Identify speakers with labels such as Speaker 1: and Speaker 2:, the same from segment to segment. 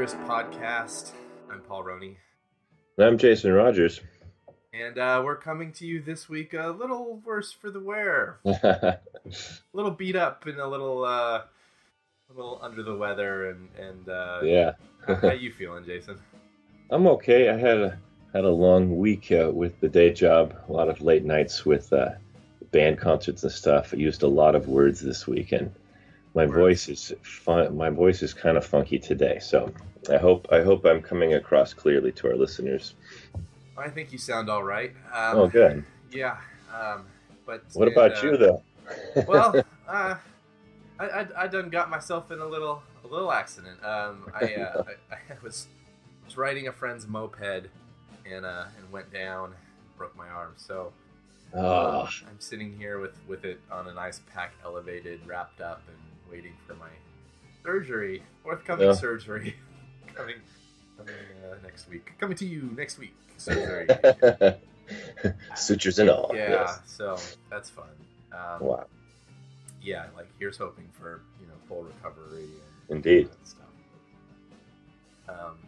Speaker 1: everybody. Welcome to the Luthierist podcast. I'm Paul Rhoney.
Speaker 2: I'm Jason Rogers.
Speaker 1: And uh, we're coming to you this week a little worse for the wear. a little beat up and a little uh, a little under the weather and and uh,
Speaker 2: yeah.
Speaker 1: how you feeling, Jason?
Speaker 2: I'm okay. I had a had a long week uh, with the day job. A lot of late nights with uh, band concerts and stuff. I used a lot of words this week, and my voice is fun. My voice is kind of funky today. So I hope I hope I'm coming across clearly to our listeners.
Speaker 1: I think you sound all right. Um,
Speaker 2: oh, good.
Speaker 1: Yeah. Um, but
Speaker 2: What
Speaker 1: and,
Speaker 2: about
Speaker 1: uh,
Speaker 2: you, though?
Speaker 1: well, uh, I, I I done got myself in a little a little accident. Um, I, uh, I I was was riding a friend's moped and uh and went down, broke my arm. So
Speaker 2: oh,
Speaker 1: uh, I'm sitting here with with it on an ice pack, elevated, wrapped up, and waiting for my surgery, forthcoming
Speaker 2: Yeah.
Speaker 1: surgery, coming coming uh, next week. Coming to you next week. Surgery.
Speaker 2: sutures and all.
Speaker 1: yeah.
Speaker 2: Yes.
Speaker 1: So that's fun. Um,
Speaker 2: Wow.
Speaker 1: yeah, like here's hoping for you know full recovery and
Speaker 2: Indeed.
Speaker 1: all that stuff. Um,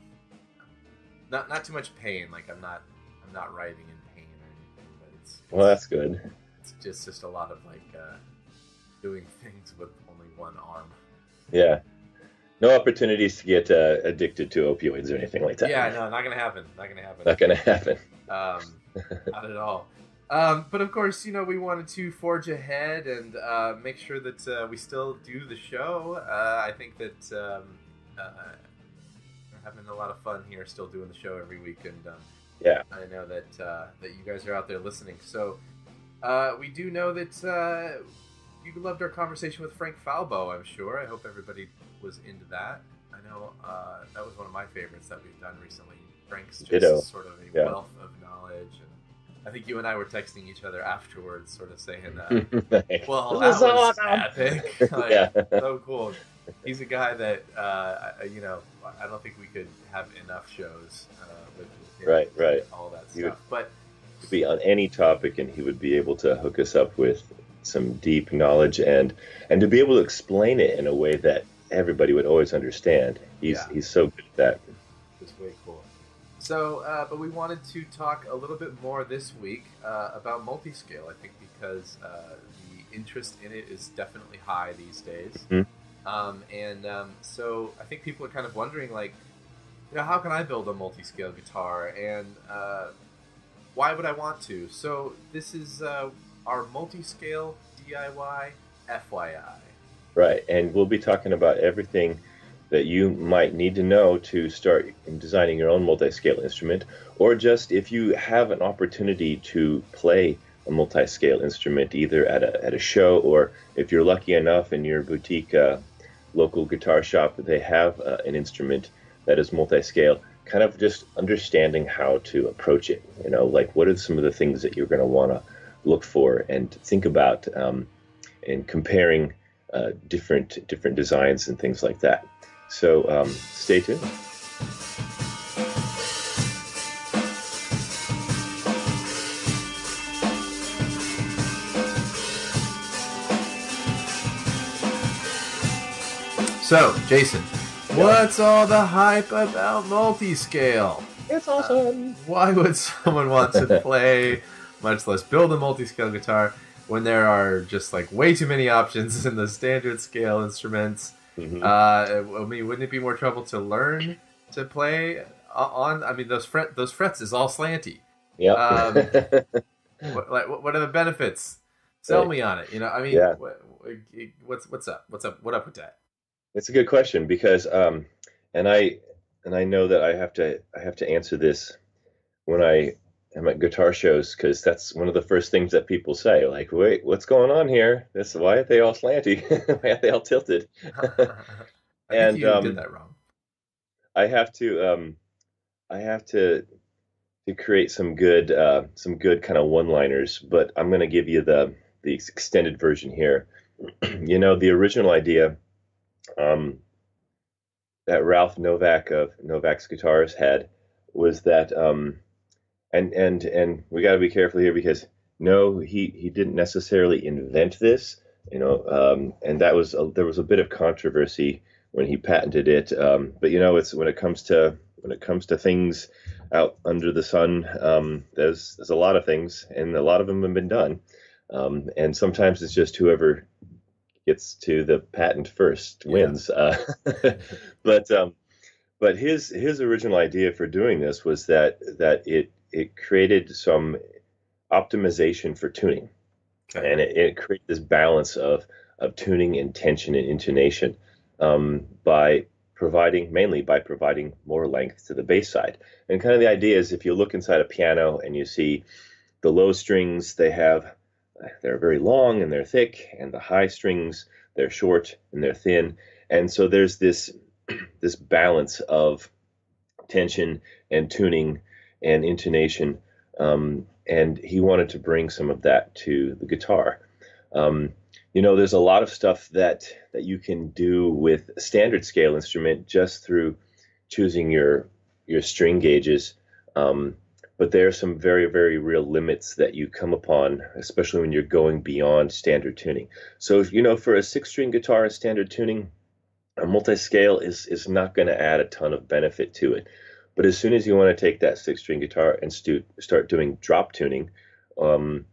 Speaker 1: not not too much pain. Like I'm not I'm not writhing in pain or anything, but it's
Speaker 2: Well, that's good.
Speaker 1: it's just just a lot of like uh, doing things with one arm.
Speaker 2: Yeah. No opportunities to get uh, addicted to opioids or anything like that.
Speaker 1: Yeah, no, not gonna happen. Not gonna happen.
Speaker 2: Not gonna happen.
Speaker 1: Um, not at all. Um, but of course, you know, we wanted to forge ahead and uh, make sure that uh, we still do the show. Uh, I think that um, uh, we're having a lot of fun here, still doing the show every week, and um,
Speaker 2: Yeah.
Speaker 1: I know that uh, that you guys are out there listening. So uh, we do know that uh, you loved our conversation with Frank Falbo. I'm sure. I hope everybody was into that. I know uh, that was one of my favorites that we've done recently. Frank's just
Speaker 2: Ditto.
Speaker 1: sort of a
Speaker 2: Yeah.
Speaker 1: wealth of knowledge, and I think you and I were texting each other afterwards, sort of saying, uh, "Well,
Speaker 2: This
Speaker 1: that
Speaker 2: is
Speaker 1: was
Speaker 2: awesome.
Speaker 1: epic, like,
Speaker 2: yeah.
Speaker 1: so cool." He's a guy that uh, you know. I don't think we could have enough shows uh, with him
Speaker 2: Right, right.
Speaker 1: all that
Speaker 2: You
Speaker 1: stuff. But
Speaker 2: To be on any topic, and he would be able to hook us up with some deep knowledge and and to be able to explain it in a way that everybody would always understand. He's
Speaker 1: Yeah.
Speaker 2: he's so good at that.
Speaker 1: It's way cool. So, uh, but we wanted to talk a little bit more this week uh, about multi-scale. I think because uh, the interest in it is definitely high these days,
Speaker 2: Mhm.
Speaker 1: um, and um, so I think people are kind of wondering, like, you know, how can I build a multi-scale guitar, and uh, why would I want to? So this is uh, our multi-scale DIY FYI.
Speaker 2: Right, and we'll be talking about everything that you might need to know to start designing your own multi-scale instrument, or just if you have an opportunity to play a multi-scale instrument either at a, at a show or if you're lucky enough in your boutique uh, local guitar shop they have uh, an instrument that is multi-scale, kind of just understanding how to approach it. You know, like what are some of the things that you're going to want to look for and think about um, and comparing uh, different different designs and things like that. So um, stay tuned.
Speaker 1: So, Jason, what's all the hype about multi-scale?
Speaker 2: It's awesome.
Speaker 1: Why would someone want to play, much less build a multi-scale guitar, when there are just like way too many options in the standard scale instruments?
Speaker 2: Mhm.
Speaker 1: Uh, I mean, wouldn't it be more trouble to learn to play on? I mean, those fret those frets is all slanty.
Speaker 2: yeah.
Speaker 1: um, What, like, what are the benefits? Sell me on it. You know, I mean,
Speaker 2: Yeah.
Speaker 1: what, what's what's up? What's up? What up with that?
Speaker 2: It's a good question because, um, and I and I know that I have to I have to answer this when I am at guitar shows because that's one of the first things that people say. Like, wait, what's going on here? This why are they all slanty? why are they all tilted?
Speaker 1: I think
Speaker 2: And,
Speaker 1: you
Speaker 2: um,
Speaker 1: did that wrong.
Speaker 2: I have to um, I have to to create some good uh, some good kind of one-liners, but I'm going to give you the the extended version here. you know, the original idea um, that Ralph Novak of Novax Guitars had was that, um, and and and we got to be careful here because no, he he didn't necessarily invent this, you know, um, and that was a, there was a bit of controversy when he patented it. Um, but you know, it's when it comes to when it comes to things out under the sun, um, there's there's a lot of things, and a lot of them have been done. Um, and sometimes it's just whoever gets to the patent first wins. Yeah. Uh, but um, but his his original idea for doing this was that that it it created some optimization for tuning, okay. and it, it, created this balance of of tuning and tension and intonation um, by providing mainly by providing more length to the bass side. And kind of the idea is if you look inside a piano and you see the low strings, they have they're very long and they're thick, and the high strings they're short and they're thin. And so there's this this balance of tension and tuning and intonation. Um, and he wanted to bring some of that to the guitar. Um, you know, there's a lot of stuff that that you can do with standard scale instrument just through choosing your your string gauges. Um, but there are some very, very real limits that you come upon, especially when you're going beyond standard tuning. So, you know, for a six-string guitar in standard tuning, a multi-scale is is not going to add a ton of benefit to it. But as soon as you want to take that six-string guitar and stu- start doing drop tuning, um,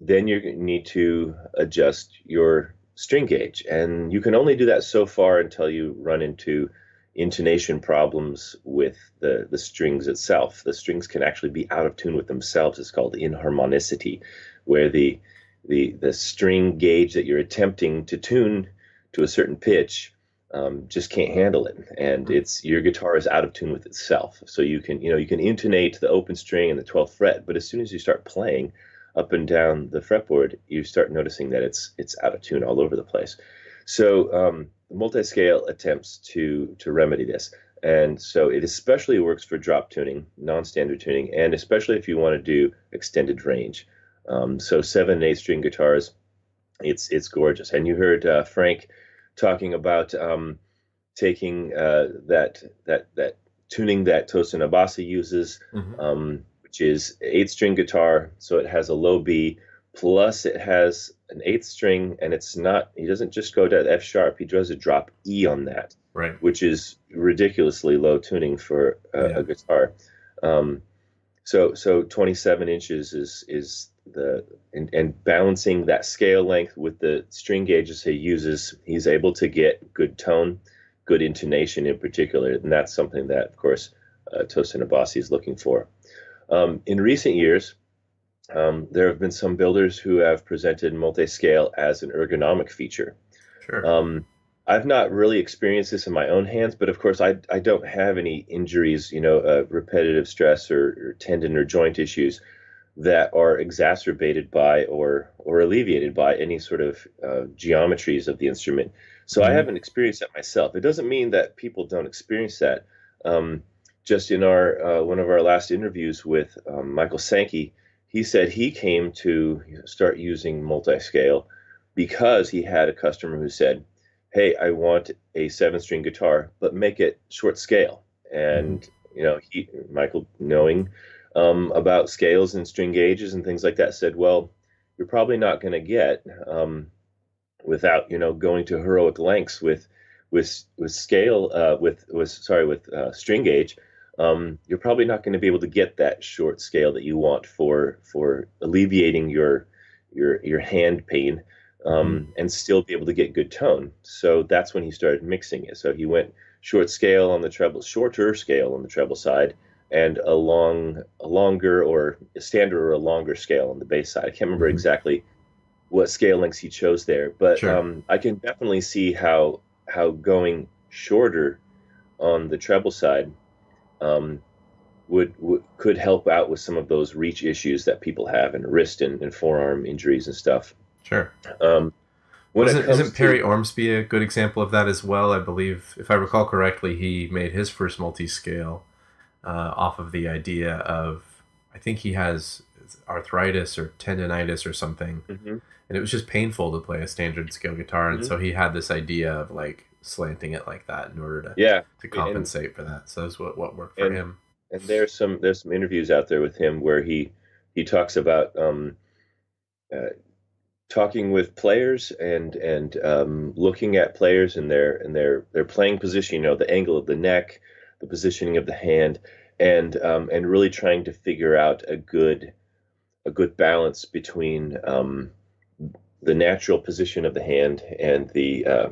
Speaker 2: then you need to adjust your string gauge, and you can only do that so far until you run into intonation problems with the, the strings itself. The strings can actually be out of tune with themselves. It's called inharmonicity, where the the the string gauge that you're attempting to tune to a certain pitch um, just can't handle it, and hmm. it's your guitar is out of tune with itself. So you can you know you can intonate the open string and the 12th fret, but as soon as you start playing up and down the fretboard, you start noticing that it's it's out of tune all over the place. So um, multi-scale attempts to to remedy this. And so it especially works for drop tuning, non-standard tuning, and especially if you want to do extended range. Um, so seven and eight string guitars, it's it's gorgeous. And you heard uh, Frank talking about um, taking uh, that that that tuning that Tosin Abasi uses, mm-hmm. um, which is eight string guitar, so it has a low B, plus it has an eighth string, and it's not. He doesn't just go to F sharp. He does a drop E on that,
Speaker 1: right?
Speaker 2: Which is ridiculously low tuning for a, yeah. a guitar. Um, so so 27 inches is is the and, and balancing that scale length with the string gauges he uses, he's able to get good tone, good intonation in particular, and that's something that, of course, uh, Tosin Abasi is looking for. Um, in recent years, um, there have been some builders who have presented multi-scale as an ergonomic feature.
Speaker 1: Sure.
Speaker 2: Um, I've not really experienced this in my own hands, but of course, I, I don't have any injuries, you know, uh, repetitive stress or, or, tendon or joint issues that are exacerbated by or or alleviated by any sort of uh, geometries of the instrument. So mm-hmm. I haven't experienced that myself. It doesn't mean that people don't experience that. Um, just in our uh, one of our last interviews with um, Michael Sankey, he said he came to start using multi-scale because he had a customer who said, "Hey, I want a seven-string guitar, but make it short scale." And mm-hmm. you know, he Michael, knowing um, about scales and string gauges and things like that, said, "Well, you're probably not going to get um, without you know going to heroic lengths with with with scale uh, with with sorry with uh, string gauge." um, you're probably not going to be able to get that short scale that you want for for alleviating your your your hand pain um, mm-hmm. and still be able to get good tone. So that's when he started mixing it. So he went short scale on the treble, shorter scale on the treble side, and a long, a longer or a standard or a longer scale on the bass side. I can't remember mm-hmm. exactly what scale lengths he chose there, but sure. um, I can definitely see how how going shorter on the treble side um, would, would, could help out with some of those reach issues that people have and wrist and, and forearm injuries and stuff.
Speaker 1: Sure. Um, isn't, isn't Perry to, Ormsby a good example of that as well? I believe, if I recall correctly, he made his first multi-scale uh, off of the idea of I think he has arthritis or tendonitis or something, mm-hmm. and it was just painful to play a standard scale guitar, and mm-hmm. so he had this idea of like slanting it like that in order to
Speaker 2: yeah
Speaker 1: to compensate and, for that. So that's what what worked for
Speaker 2: and,
Speaker 1: him.
Speaker 2: And there's some there's some interviews out there with him where he he talks about um, uh, talking with players and and um, looking at players and their and their their playing position. You know, the angle of the neck, the positioning of the hand, and um, and really trying to figure out a good a good balance between um, the natural position of the hand and the uh,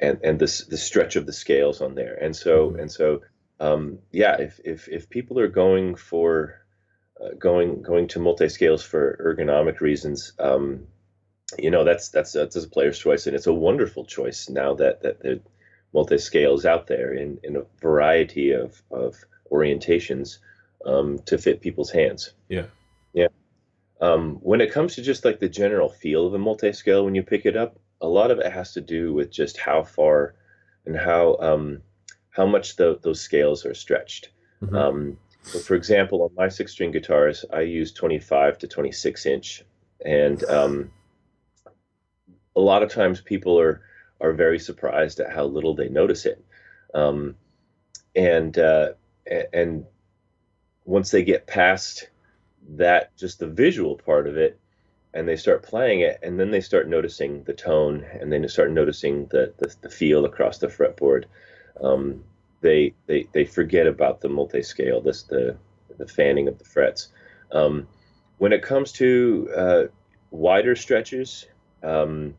Speaker 2: and and the the stretch of the scales on there. And so mm-hmm. and so um, yeah, if if if people are going for uh, going going to multi scales for ergonomic reasons, um, you know that's that's that's a player's choice, and it's a wonderful choice now that that the multi scale is out there in in a variety of of orientations um, to fit people's hands.
Speaker 1: Yeah,
Speaker 2: yeah. Um, when it comes to just like the general feel of a multi scale when you pick it up, a lot of it has to do with just how far and how um, how much the, those scales are stretched. Mm-hmm. Um, so for example, on my six string guitars, I use 25 to 26 inch, and um, a lot of times people are are very surprised at how little they notice it, um, and uh, and once they get past that, just the visual part of it, and they start playing it, and then they start noticing the tone, and then they start noticing the the, the feel across the fretboard. Um, they they they forget about the multi-scale, this the the fanning of the frets. Um, when it comes to uh, wider stretches, um,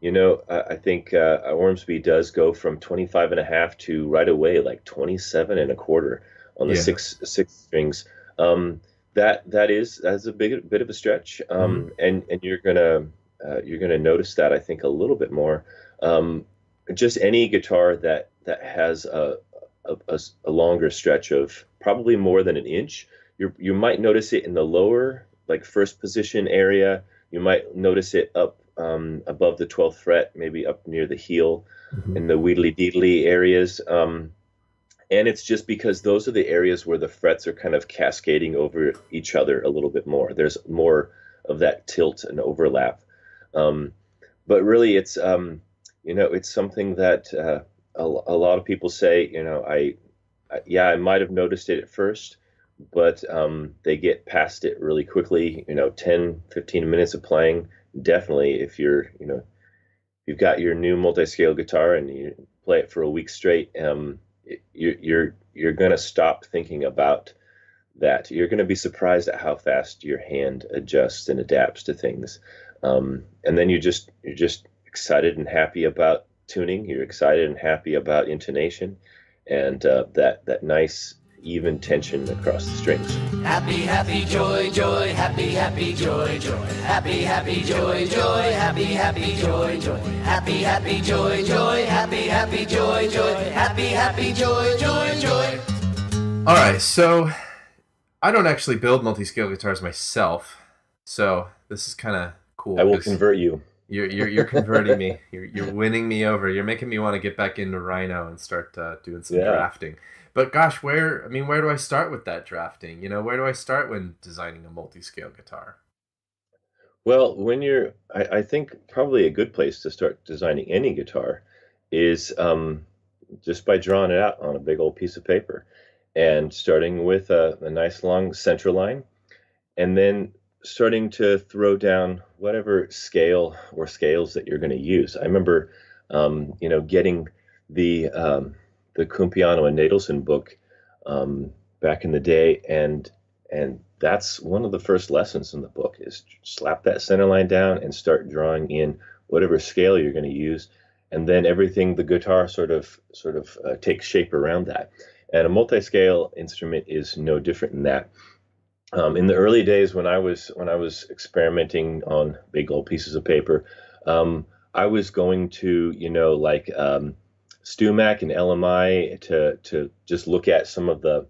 Speaker 2: you know, I, I think uh, Ormsby does go from 25 and a half to right away like 27 and a quarter on the yeah. six six strings. Um, that that is that's a big bit of a stretch, um, mm. and and you're gonna uh, you're gonna notice that I think a little bit more. Um, just any guitar that that has a, a, a, longer stretch of probably more than an inch. You you might notice it in the lower, like first position area. You might notice it up um, above the 12th fret, maybe up near the heel, mm-hmm. in the wheedly deedly areas. Um, and it's just because those are the areas where the frets are kind of cascading over each other a little bit more. There's more of that tilt and overlap. Um, but really, it's um, you know, it's something that uh, a, a, lot of people say, you know, I, I yeah, I might have noticed it at first, but um, they get past it really quickly. You know, 10, 15 minutes of playing, definitely. If you're, you know, you've got your new multi-scale guitar and you play it for a week straight, um, you're you're you're going to stop thinking about that. You're going to be surprised at how fast your hand adjusts and adapts to things, um, and then you just you're just excited and happy about tuning. You're excited and happy about intonation, and uh, that that nice even tension across the strings. Happy, happy, joy, joy, happy, happy, joy, joy, happy, happy, joy, joy, happy, happy, joy, joy, happy, happy, joy, joy, happy, happy, joy, joy, happy, happy, joy, joy, joy.
Speaker 1: All right, so I don't actually build multi-scale guitars myself, so this is kind of cool.
Speaker 2: I will convert you.
Speaker 1: You're you're, you're converting me. You're you're winning me over. You're making me want to get back into Rhino and start uh, doing some yeah. drafting. But gosh, where I mean, where do I start with that drafting? You know, where do I start when designing a multi-scale guitar?
Speaker 2: Well, when you're, I, I think probably a good place to start designing any guitar is um, just by drawing it out on a big old piece of paper and starting with a, a nice long center line and then starting to throw down whatever scale or scales that you're going to use. I remember, um, you know, getting the um, the Cumpiano and Natelson book um, back in the day, and and that's one of the first lessons in the book is slap that center line down and start drawing in whatever scale you're going to use, and then everything the guitar sort of sort of uh, takes shape around that. And a multi-scale instrument is no different than that um, in the early days when I was when I was experimenting on big old pieces of paper, um, I was going to you know like um, StewMac and LMI to to just look at some of the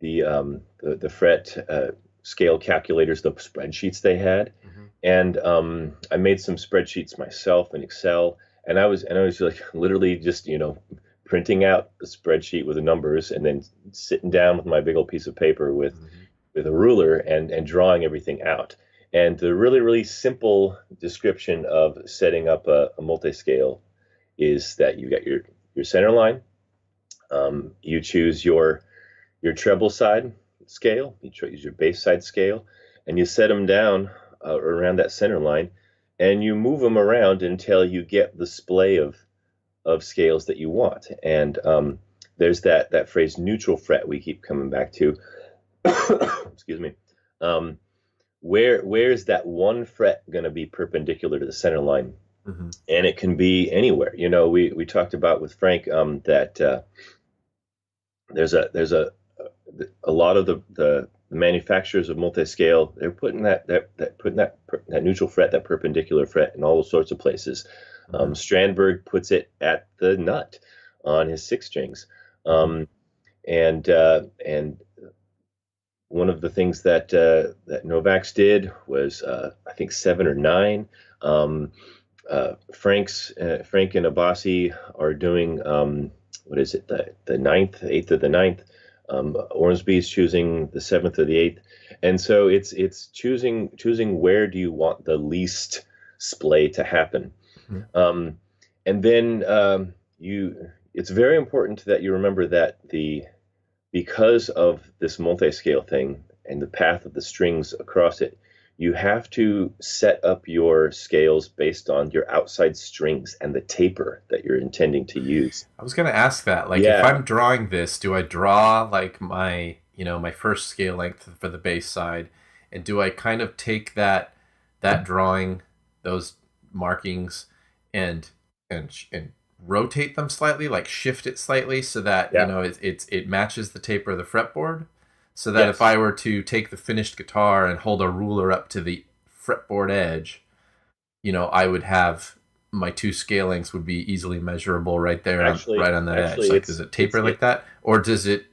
Speaker 2: the um, the, the, fret uh, scale calculators, the spreadsheets they had, mm-hmm. and um, I made some spreadsheets myself in Excel, and I was and I was like literally just you know printing out the spreadsheet with the numbers and then sitting down with my big old piece of paper with mm-hmm with a ruler and, and drawing everything out. And the really, really simple description of setting up a, a multi-scale is that you got your, your center line, um, you choose your your treble side scale, you choose your bass side scale, and you set them down uh, around that center line. and you move them around until you get the splay of of scales that you want. And um, there's that that phrase neutral fret we keep coming back to. Excuse me. Um, where where is that one fret going to be perpendicular to the center line? Mm-hmm. And it can be anywhere. You know, we we talked about with Frank um, that uh, there's a there's a a lot of the the manufacturers of multi-scale they're putting that that, that putting that that neutral fret that perpendicular fret in all sorts of places. Mm-hmm. Um, Strandberg puts it at the nut on his six strings, um, and uh, and one of the things that uh, that Novax did was uh, I think seven or nine. Um, uh, Frank's uh, Frank and Abasi are doing um, what is it the the ninth eighth of the ninth. Um, Ormsby's choosing the seventh or the eighth, and so it's it's choosing choosing where do you want the least splay to happen, mm-hmm. um, and then um, you. It's very important that you remember that the because of this multi-scale thing and the path of the strings across it, you have to set up your scales based on your outside strings and the taper that you're intending to use.
Speaker 1: I was going to ask that. Like, yeah. if I'm drawing this, do I draw like my, you know, my first scale length for the bass side, and do I kind of take that that drawing, those markings, and and and rotate them slightly, like shift it slightly, so that yeah. you know it, it's it matches the taper of the fretboard? So that yes. if I were to take the finished guitar and hold a ruler up to the fretboard edge, you know, I would have my two scalings would be easily measurable right there, actually, right on that edge. Like, does it taper like that, or does it,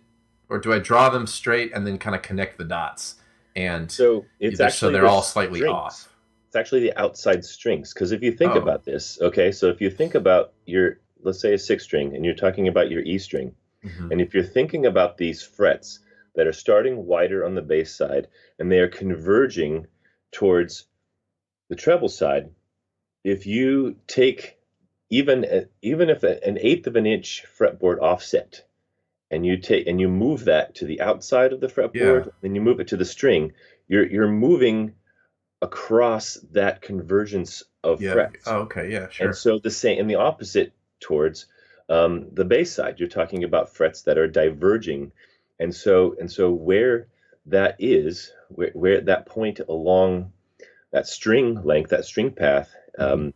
Speaker 1: or do I draw them straight and then kind of connect the dots? And
Speaker 2: so it's
Speaker 1: actually so they're all slightly
Speaker 2: strings.
Speaker 1: off.
Speaker 2: It's actually the outside strings because if you think oh. about this, okay, so if you think about your let's say a six string and you're talking about your E string, mm-hmm. and if you're thinking about these frets that are starting wider on the bass side and they are converging towards the treble side. If you take even even if an eighth of an inch fretboard offset and you take and you move that to the outside of the fretboard, yeah. and you move it to the string, you're you're moving across that convergence of
Speaker 1: yeah.
Speaker 2: frets.
Speaker 1: Oh, okay, yeah, sure.
Speaker 2: And so the same and the opposite towards um, the bass side, you're talking about frets that are diverging and so and so where that is where, where that point along that string length that string path um,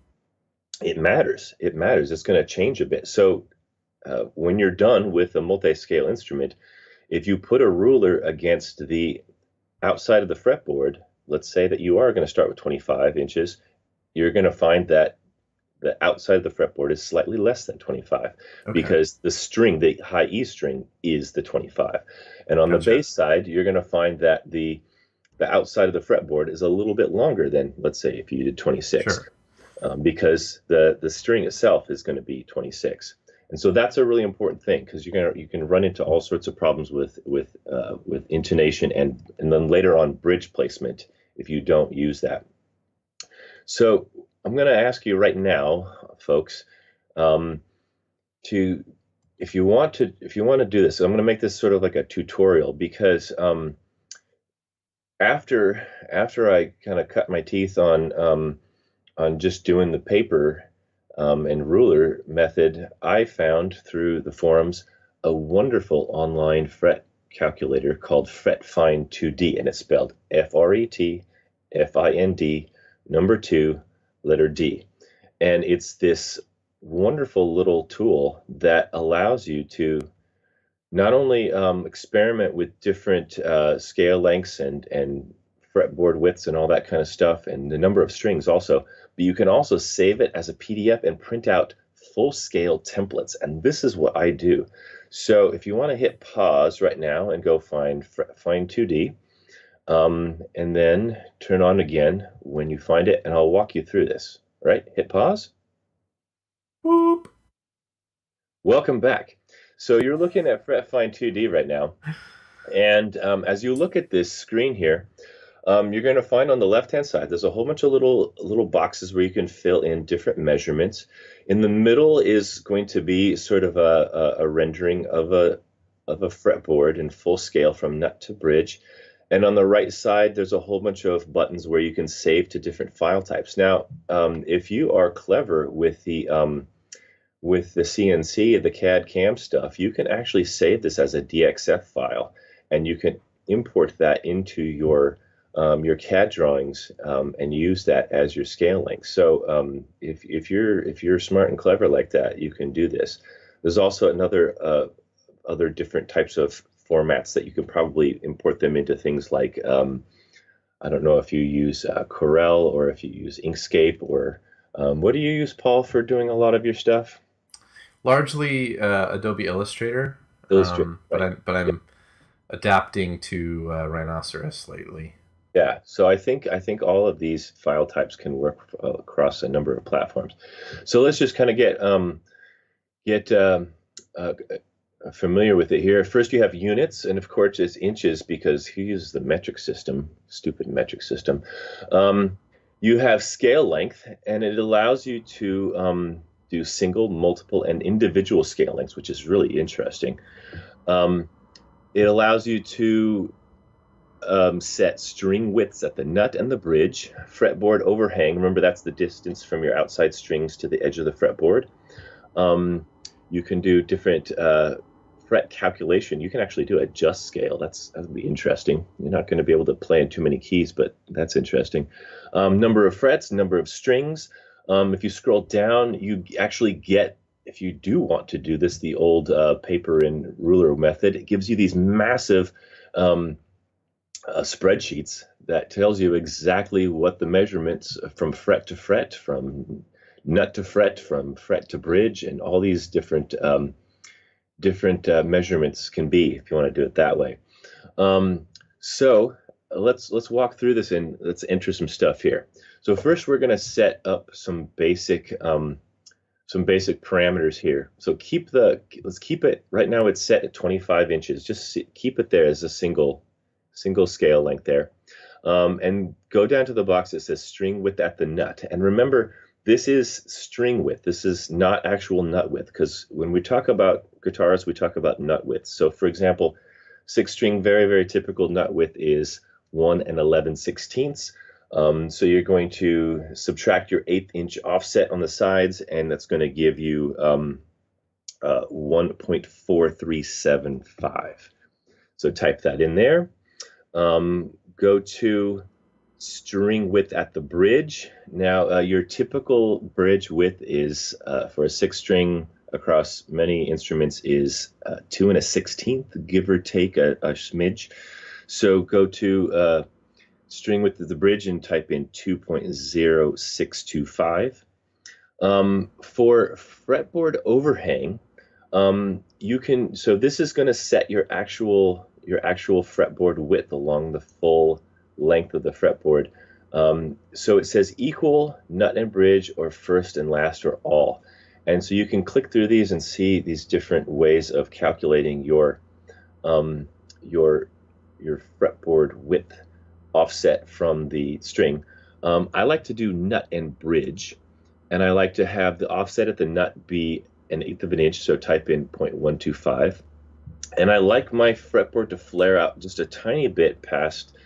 Speaker 2: it matters. It matters. It's going to change a bit. So uh, when you're done with a multi-scale instrument if you put a ruler against the outside of the fretboard let's say that you are going to start with 25 inches you're going to find that the outside of the fretboard is slightly less than 25 okay. because the string, the high E string, is the 25. And on gotcha. the bass side, you're going to find that the the outside of the fretboard is a little bit longer than, let's say, if you did 26, sure. um, because the the string itself is going to be 26. And so that's a really important thing because you're gonna you can run into all sorts of problems with with uh, with intonation and and then later on bridge placement if you don't use that. So I'm going to ask you right now, folks, um, to if you want to if you want to do this, I'm going to make this sort of like a tutorial because um, after after I kind of cut my teeth on um, on just doing the paper um, and ruler method, I found through the forums a wonderful online fret calculator called FretFind 2D, and it's spelled F R E T F I N D number two letter D. And it's this wonderful little tool that allows you to not only um, experiment with different uh, scale lengths and, and fretboard widths and all that kind of stuff and the number of strings also, but you can also save it as a PDF and print out full scale templates. And this is what I do. So if you want to hit pause right now and go find find 2D, um, and then turn on again when you find it, and I'll walk you through this. All right, hit pause. Whoop. Welcome back. So you're looking at FretFind 2D right now, and um, as you look at this screen here, um, you're going to find on the left-hand side there's a whole bunch of little little boxes where you can fill in different measurements. In the middle is going to be sort of a, a, a rendering of a of a fretboard in full scale from nut to bridge. And on the right side, there's a whole bunch of buttons where you can save to different file types. Now, um, if you are clever with the um, with the CNC, the CAD CAM stuff, you can actually save this as a DXF file, and you can import that into your um, your CAD drawings um, and use that as your scale link. So um, if, if you're if you're smart and clever like that, you can do this. There's also another uh, other different types of formats that you can probably import them into things like um, I don't know if you use uh, Corel or if you use Inkscape or um, what do you use, Paul, for doing a lot of your stuff?
Speaker 1: Largely uh, Adobe Illustrator. Illustrator, um, but I'm but I'm adapting to uh, Rhinoceros lately.
Speaker 2: Yeah, so I think I think all of these file types can work uh, across a number of platforms. So let's just kind of get um, get um, uh, familiar with it here. First, you have units, and of course, it's inches because he uses the metric system. Stupid metric system. Um, you have scale length, and it allows you to um, do single, multiple, and individual scale lengths, which is really interesting. Um, it allows you to um, set string widths at the nut and the bridge, fretboard overhang. Remember, that's the distance from your outside strings to the edge of the fretboard. You can do different uh, fret calculation. You can actually do a just scale. That's that'll be interesting. You're not going to be able to play in too many keys, but that's interesting. Um, number of frets, number of strings. Um, if you scroll down, you actually get if you do want to do this the old uh, paper and ruler method, it gives you these massive um, uh, spreadsheets that tells you exactly what the measurements from fret to fret, from nut to fret, from fret to bridge, and all these different um, different uh, measurements can be if you want to do it that way. Um, so let's let's walk through this and let's enter some stuff here. So first we're going to set up some basic um, some basic parameters here. So keep the let's keep it right now. It's set at 25 inches. Just keep it there as a single single scale length there. Um, and go down to the box that says string width at the nut. And remember, this is string width. This is not actual nut width because when we talk about guitars, we talk about nut width. So for example, six string, very, very typical nut width is 1 and 11 sixteenths. Um, so you're going to subtract your eighth inch offset on the sides, and that's going to give you um, uh, 1.4375. So type that in there. Um, go to string width at the bridge. Now, uh, your typical bridge width is uh, for a six string across many instruments is uh, two and a sixteenth, give or take a, a smidge. So go to uh, string width of the bridge and type in 2.0625. Um, for fretboard overhang, um, you can, so this is going to set your actual your actual fretboard width along the full length of the fretboard. Um, so it says equal, nut and bridge, or first and last, or all. And so you can click through these and see these different ways of calculating your um, your your fretboard width offset from the string. Um, I like to do nut and bridge, and I like to have the offset at the nut be an eighth of an inch. So type in 0.125 and I like my fretboard to flare out just a tiny bit past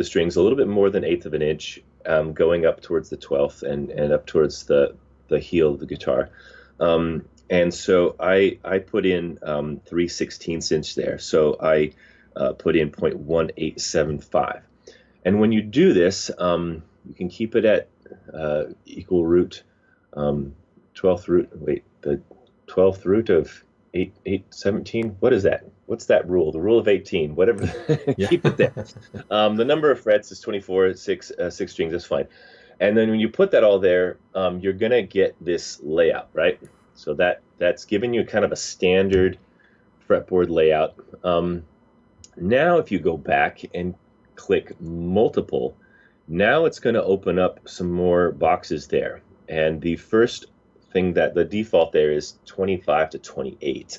Speaker 2: the strings, a little bit more than eighth of an inch, um, going up towards the twelfth and, and up towards the, the heel of the guitar. Um, and so I I put in um, 3 16ths inch there. So I uh, put in 0.1875. And when you do this, um, you can keep it at uh, equal root, 12th um, root, wait, the 12th root of 8, 8, 17. What is that? What's that rule? The rule of 18, whatever. Keep it there. Um, the number of frets is 24, six, uh, six strings, is fine. And then when you put that all there, um, you're going to get this layout, right? So that that's giving you kind of a standard fretboard layout. Um, now, if you go back and click multiple, now it's going to open up some more boxes there. And the first thing that the default there is 25 to 28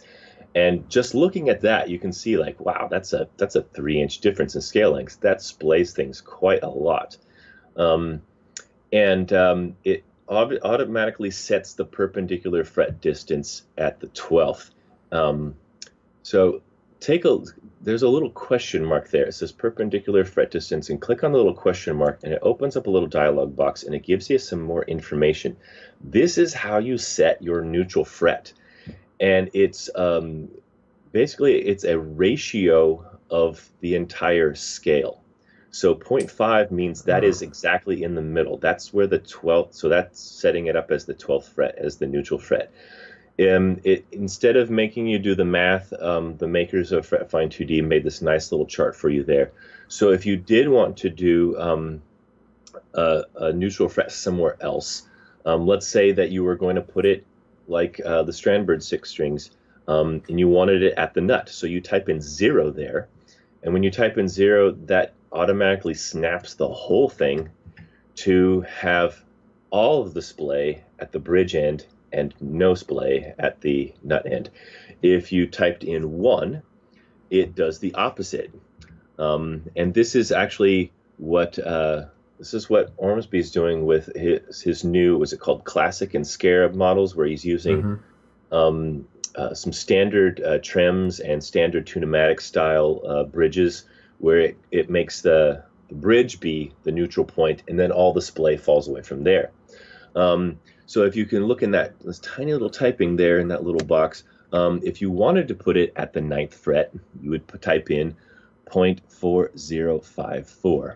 Speaker 2: and just looking at that you can see like wow that's a that's a three inch difference in scale length that splays things quite a lot um, and um, it automatically sets the perpendicular fret distance at the 12th um, so take a there's a little question mark there. It says perpendicular fret distance, and click on the little question mark, and it opens up a little dialog box, and it gives you some more information. This is how you set your neutral fret, and it's um, basically it's a ratio of the entire scale. So 0.5 means that is exactly in the middle. That's where the 12th, so that's setting it up as the 12th fret, as the neutral fret. Um, it, instead of making you do the math, um, the makers of FretFind 2D made this nice little chart for you there. So if you did want to do um, a, a, neutral fret somewhere else, um, let's say that you were going to put it like uh, the Strandberg six strings, um, and you wanted it at the nut. So you type in zero there, and when you type in zero, that automatically snaps the whole thing to have all of the splay at the bridge end and no splay at the nut end. If you typed in one, it does the opposite. Um, and this is actually what uh, this is what Ormsby is doing with his his new was it called classic and scarab models, where he's using mm-hmm. um, uh, some standard uh, trims and standard tunematic style uh, bridges, where it, it makes the, the bridge be the neutral point, and then all the splay falls away from there. Um, so if you can look in that this tiny little typing there in that little box, um, if you wanted to put it at the ninth fret, you would type in 0.4054.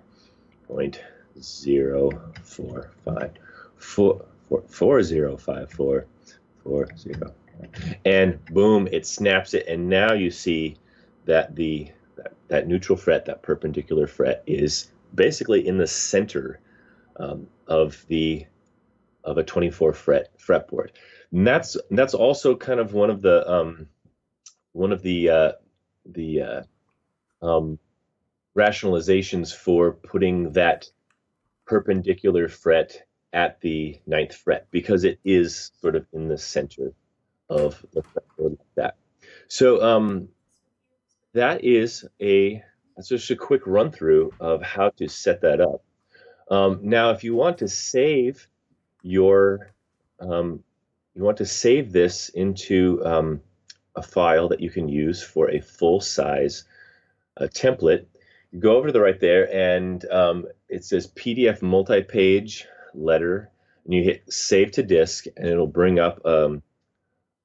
Speaker 2: 0.045. 4054. 40. And boom, it snaps it. And now you see that the that, that neutral fret, that perpendicular fret, is basically in the center um, of the of a 24 fret fretboard. And that's that's also kind of one of the um, one of the uh, the uh, um, rationalizations for putting that perpendicular fret at the ninth fret because it is sort of in the center of the fretboard like that. So um, that is a that's just a quick run through of how to set that up. Um, now, if you want to save your um, you want to save this into um, a file that you can use for a full size uh, template. Go over to the right there and um, it says PDF multi-page letter and you hit save to disk and it'll bring up um,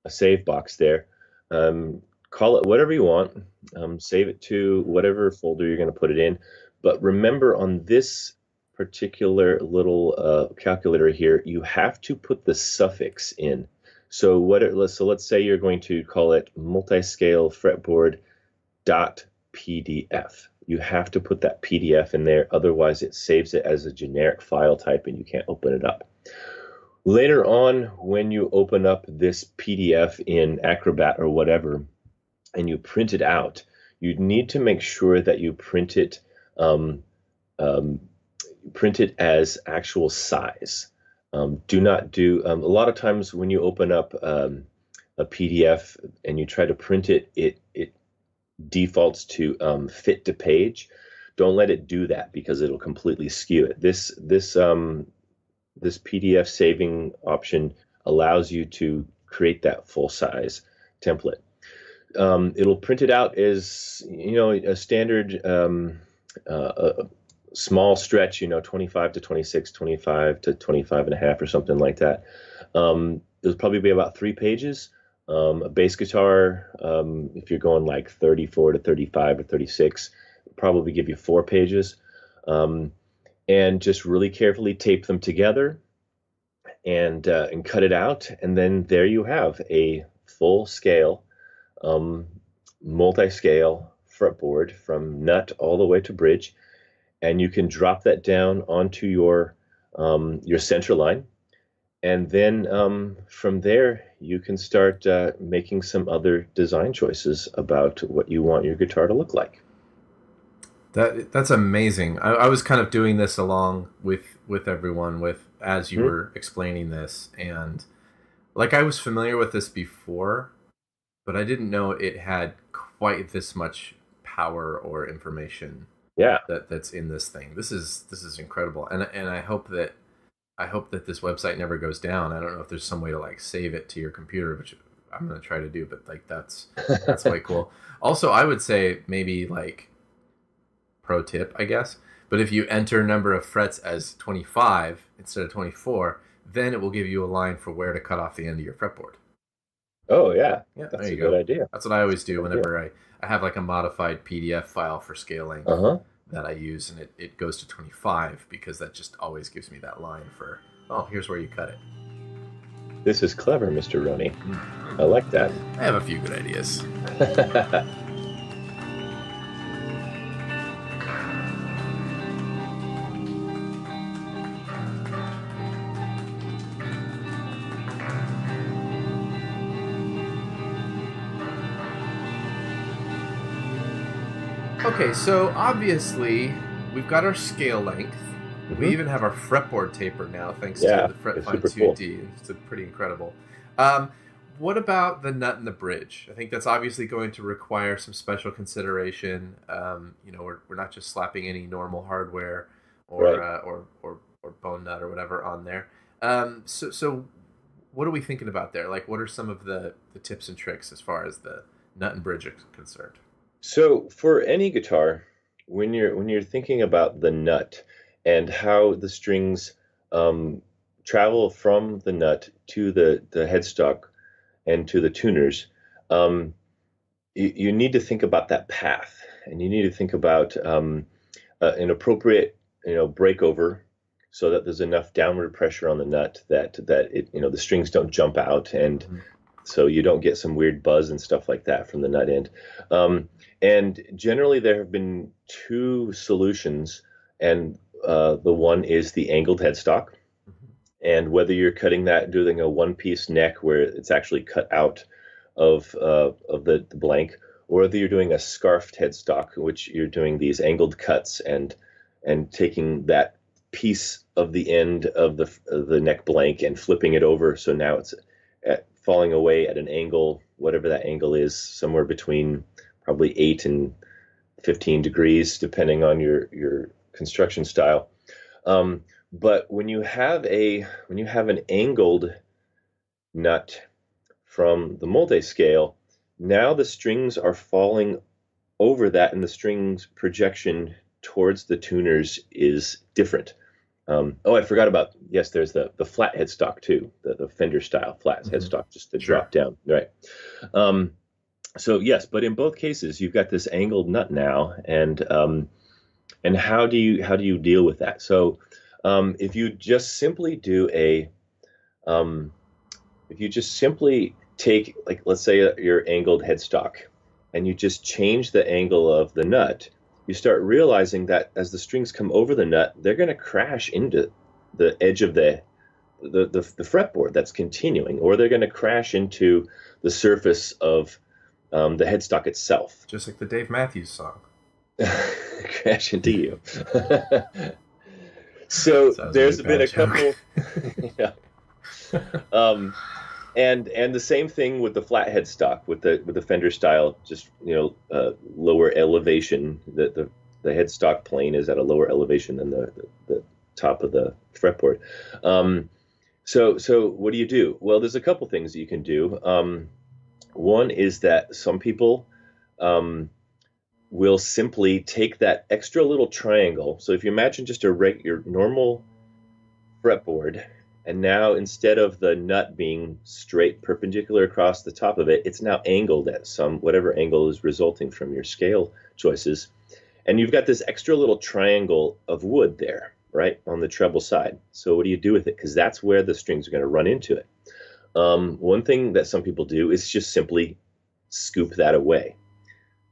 Speaker 2: a save box there. Um, call it whatever you want. Um, save it to whatever folder you're going to put it in. But remember on this particular little uh, calculator here, you have to put the suffix in. So what it, so let's say you're going to call it multi-scale fretboard dot PDF. You have to put that PDF in there, otherwise it saves it as a generic file type and you can't open it up. Later on, when you open up this PDF in Acrobat or whatever, and you print it out, you need to make sure that you print it um, um, print it as actual size. Um, do not do um, a lot of times when you open up um, a PDF and you try to print it, it it defaults to um, fit to page. Don't let it do that because it'll completely skew it. This this um, this PDF saving option allows you to create that full size template. Um, it'll print it out as you know a standard um, uh, small stretch, you know, 25 to 26, 25 to 25 and a half or something like that. Um, there'll probably be about three pages. Um, a bass guitar, um, if you're going like 34 to 35 or 36, probably give you four pages. Um, and just really carefully tape them together and uh, and cut it out, and then there you have a full scale, um, multi-scale fretboard from nut all the way to bridge. And you can drop that down onto your um, your center line, and then um, from there you can start uh, making some other design choices about what you want your guitar to look like.
Speaker 1: That that's amazing. I, I was kind of doing this along with with everyone with as you mm-hmm. were explaining this, and like I was familiar with this before, but I didn't know it had quite this much power or information
Speaker 2: yeah
Speaker 1: that that's in this thing this is this is incredible and and i hope that i hope that this website never goes down i don't know if there's some way to like save it to your computer which I'm gonna try to do, but like that's that's quite cool. Also, I would say maybe like pro tip, I guess. But if you enter number of frets as 25 instead of 24, then it will give you a line for where to cut off the end of your fretboard.
Speaker 2: Oh yeah,
Speaker 1: Yeah,
Speaker 2: that's a
Speaker 1: you
Speaker 2: good idea.
Speaker 1: That's what I always do whenever I, I have like a modified PDF file for scaling
Speaker 2: Uh huh.
Speaker 1: That I use, and it, it goes to 25 because that just always gives me that line for, oh, here's where you cut it.
Speaker 2: This is clever, Mr. Rhoney.
Speaker 1: Mm.
Speaker 2: I like that.
Speaker 1: I have a few good ideas. Okay, so obviously we've got our scale length. We
Speaker 2: Mhm.
Speaker 1: even have our fretboard taper now, thanks
Speaker 2: Yeah,
Speaker 1: to the FretFind
Speaker 2: super cool.
Speaker 1: 2D. It's a pretty incredible. Um, what about the nut and the bridge? I think that's obviously going to require some special consideration. Um, you know, we're, we're not just slapping any normal hardware or
Speaker 2: Right.
Speaker 1: uh, or, or or bone nut or whatever on there. Um, so so what are we thinking about there? Like, what are some of the, the tips and tricks as far as the nut and bridge are concerned?
Speaker 2: So for any guitar, when you're when you're thinking about the nut and how the strings um, travel from the nut to the the headstock and to the tuners, um, you, you need to think about that path, and you need to think about um, uh, an appropriate you know breakover so that there's enough downward pressure on the nut that that it you know the strings don't jump out and
Speaker 1: Mhm.
Speaker 2: So you don't get some weird buzz and stuff like that from the nut end. Um, and generally, there have been two solutions, and uh, the one is the angled headstock. And whether you're cutting that, doing a one-piece neck where it's actually cut out of uh, of the, the blank, or whether you're doing a scarfed headstock, which you're doing these angled cuts and and taking that piece of the end of the of the neck blank and flipping it over, so now it's at, falling away at an angle, whatever that angle is, somewhere between probably eight and 15 degrees, depending on your your construction style. Um, but when you have a when you have an angled nut from the multi scale, now the strings are falling over that, and the strings projection towards the tuners is different. Um, oh, I forgot about yes. There's the the flat headstock too, the, the Fender style flat
Speaker 1: Mhm.
Speaker 2: headstock, just to
Speaker 1: Sure.
Speaker 2: drop down, right? Um, so yes, but in both cases, you've got this angled nut now, and um, and how do you how do you deal with that? So um, if you just simply do a um, if you just simply take like let's say uh, your angled headstock, and you just change the angle of the nut, you start realizing that as the strings come over the nut, they're going to crash into the edge of the the, the, the fretboard that's continuing, or they're going to crash into the surface of um, the headstock itself.
Speaker 1: Just like the Dave Matthews song.
Speaker 2: crash into you. so
Speaker 1: Sounds
Speaker 2: there's
Speaker 1: like a
Speaker 2: been a couple. yeah. Um, and and the same thing with the flat headstock with the with the Fender style, just you know uh, lower elevation. The, the the headstock plane is at a lower elevation than the the, the top of the fretboard. Um, so so what do you do? Well, there's a couple things that you can do. Um, one is that some people um, will simply take that extra little triangle. So if you imagine just a reg- your normal fretboard, and now instead of the nut being straight perpendicular across the top of it, it's now angled at some whatever angle is resulting from your scale choices. And you've got this extra little triangle of wood there, right, on the treble side. So what do you do with it? Because that's where the strings are going to run into it. Um, one thing that some people do is just simply scoop that away.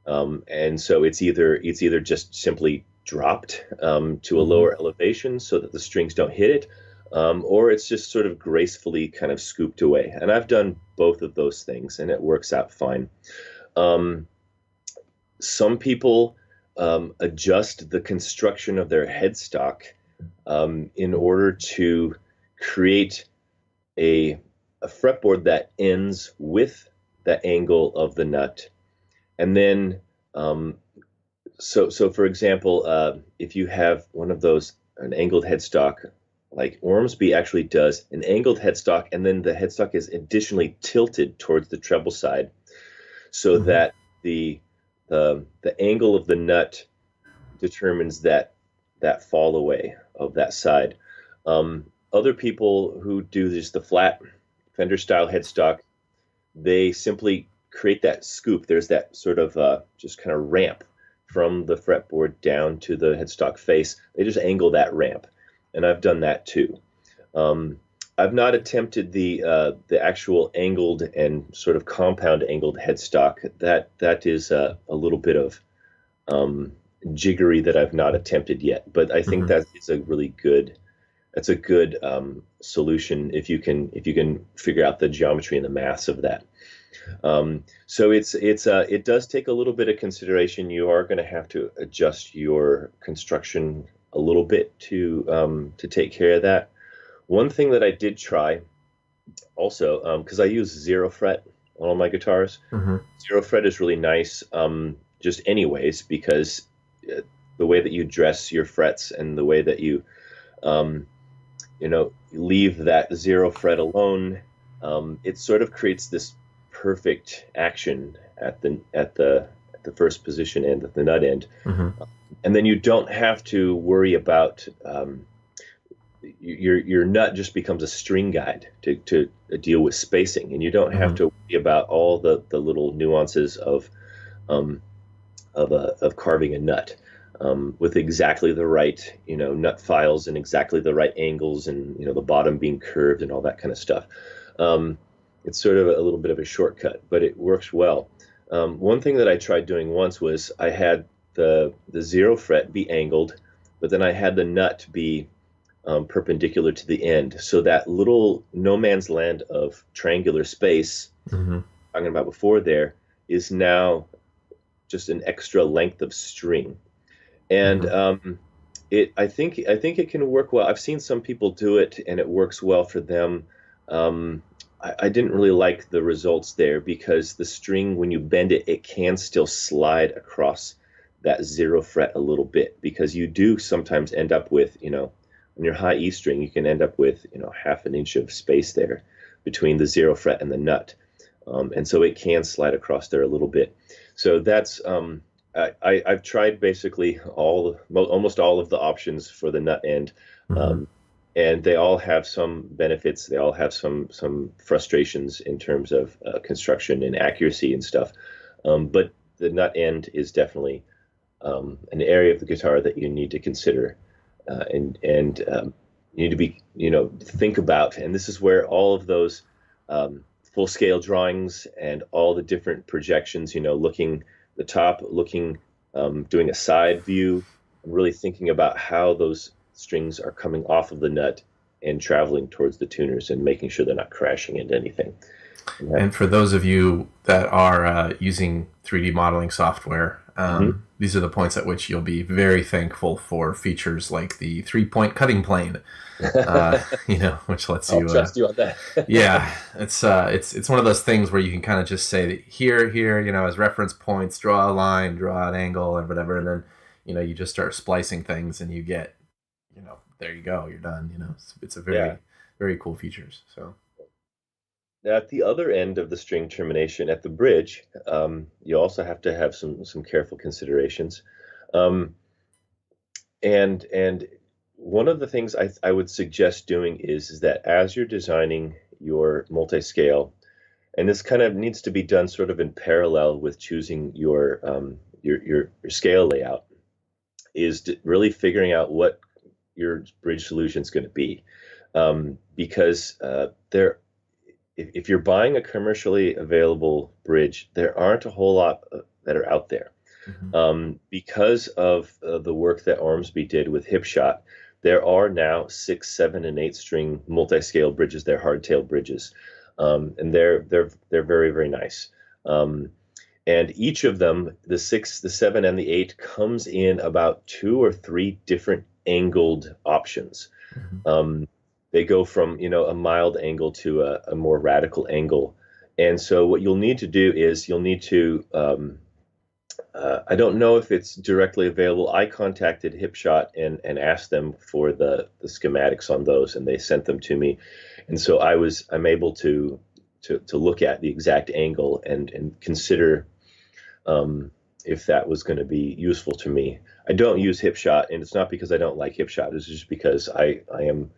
Speaker 2: Um, and so it's either it's either just simply dropped um, to a lower elevation so that the strings don't hit it, um, or it's just sort of gracefully kind of scooped away. And I've done both of those things, and it works out fine. Um, some people um, adjust the construction of their headstock um, in order to create a, a fretboard that ends with the angle of the nut. And then, um, so so for example, uh, if you have one of those an angled headstock like Ormsby actually does an angled headstock, and then the headstock is additionally tilted towards the treble side, so mm-hmm. that the the the angle of the nut determines that that fall away of that side. Um, other people who do just the flat Fender style headstock, they simply create that scoop. There's that sort of uh, just kind of ramp from the fretboard down to the headstock face. They just angle that ramp, and I've done that too. Um, I've not attempted the uh, the actual angled and sort of compound angled headstock. That that is uh, a little bit of um, jiggery that I've not attempted yet. But I think mm-hmm. that is a really good that's a good um, solution if you can if you can figure out the geometry and the maths of that. Um, so it's it's uh, it does take a little bit of consideration. You are going to have to adjust your construction a little bit to um, to take care of that. One thing that I did try also because um, I use zero fret on all my guitars. Mm-hmm. Zero fret is really nice, um, just anyways, because uh, the way that you dress your frets and the way that you um, you know leave that zero fret alone, um, it sort of creates this perfect action at the at the at the first position and at the nut end, mm-hmm. and then you don't have to worry about um, your your nut just becomes a string guide to, to deal with spacing, and you don't have mm-hmm. to worry about all the, the little nuances of um, of a, of carving a nut um, with exactly the right you know nut files and exactly the right angles and you know the bottom being curved and all that kind of stuff. Um, it's sort of a little bit of a shortcut, but it works well. Um, one thing that I tried doing once was I had the the zero fret be angled, but then I had the nut be um, perpendicular to the end, so that little no man's land of triangular space mm-hmm. talking about before there is now just an extra length of string, and mm-hmm. um, it I think I think it can work well. I've seen some people do it, and it works well for them. Um, I, I, didn't really like the results there because the string, when you bend it, it can still slide across that zero fret a little bit because you do sometimes end up with, you know, on your high E string, you can end up with, you know, half an inch of space there between the zero fret and the nut. Um, and so it can slide across there a little bit. So that's, um, I, have tried basically all, almost all of the options for the nut end. Mm-hmm. And they all have some benefits. They all have some some frustrations in terms of uh, construction and accuracy and stuff. Um, but the nut end is definitely um, an area of the guitar that you need to consider, uh, and and um, you need to be you know think about. And this is where all of those um, full scale drawings and all the different projections, you know, looking the top, looking, um, doing a side view, really thinking about how those strings are coming off of the nut and traveling towards the tuners and making sure they're not crashing into anything.
Speaker 1: And for those of you that are uh, using 3D modeling software, um, mm-hmm. these are the points at which you'll be very thankful for features like the three-point cutting plane, uh, you know, which lets
Speaker 2: I'll
Speaker 1: you
Speaker 2: trust uh, you on that.
Speaker 1: yeah, it's uh, it's it's one of those things where you can kind of just say here, here, you know, as reference points, draw a line, draw an angle, and whatever, and then you know you just start splicing things, and you get you know, there you go, you're done. You know, it's, it's a very, yeah. very cool features. So.
Speaker 2: At the other end of the string termination, at the bridge, um, you also have to have some some careful considerations, um, and and one of the things I, I would suggest doing is is that as you're designing your multi-scale, and this kind of needs to be done sort of in parallel with choosing your um, your, your, your scale layout, is really figuring out what your bridge solution is going to be, um, because uh, there, if, if, you're buying a commercially available bridge, there aren't a whole lot uh, that are out there. Mm-hmm. Um, because of uh, the work that Ormsby did with Hipshot, there are now six, seven, and eight string multi-scale bridges. They're hardtail bridges, um, and they're they're they're very very nice. Um, and each of them, the six, the seven, and the eight, comes in about two or three different angled options. Mm-hmm. Um, they go from you know a mild angle to a, a, more radical angle, and so what you'll need to do is you'll need to um, uh, I don't know if it's directly available. I contacted Hipshot and, and asked them for the, the schematics on those, and they sent them to me. And so I was I'm able to to, to look at the exact angle and and consider um, if that was going to be useful to me. I don't use Hipshot, and it's not because I don't like Hipshot. It's just because I I am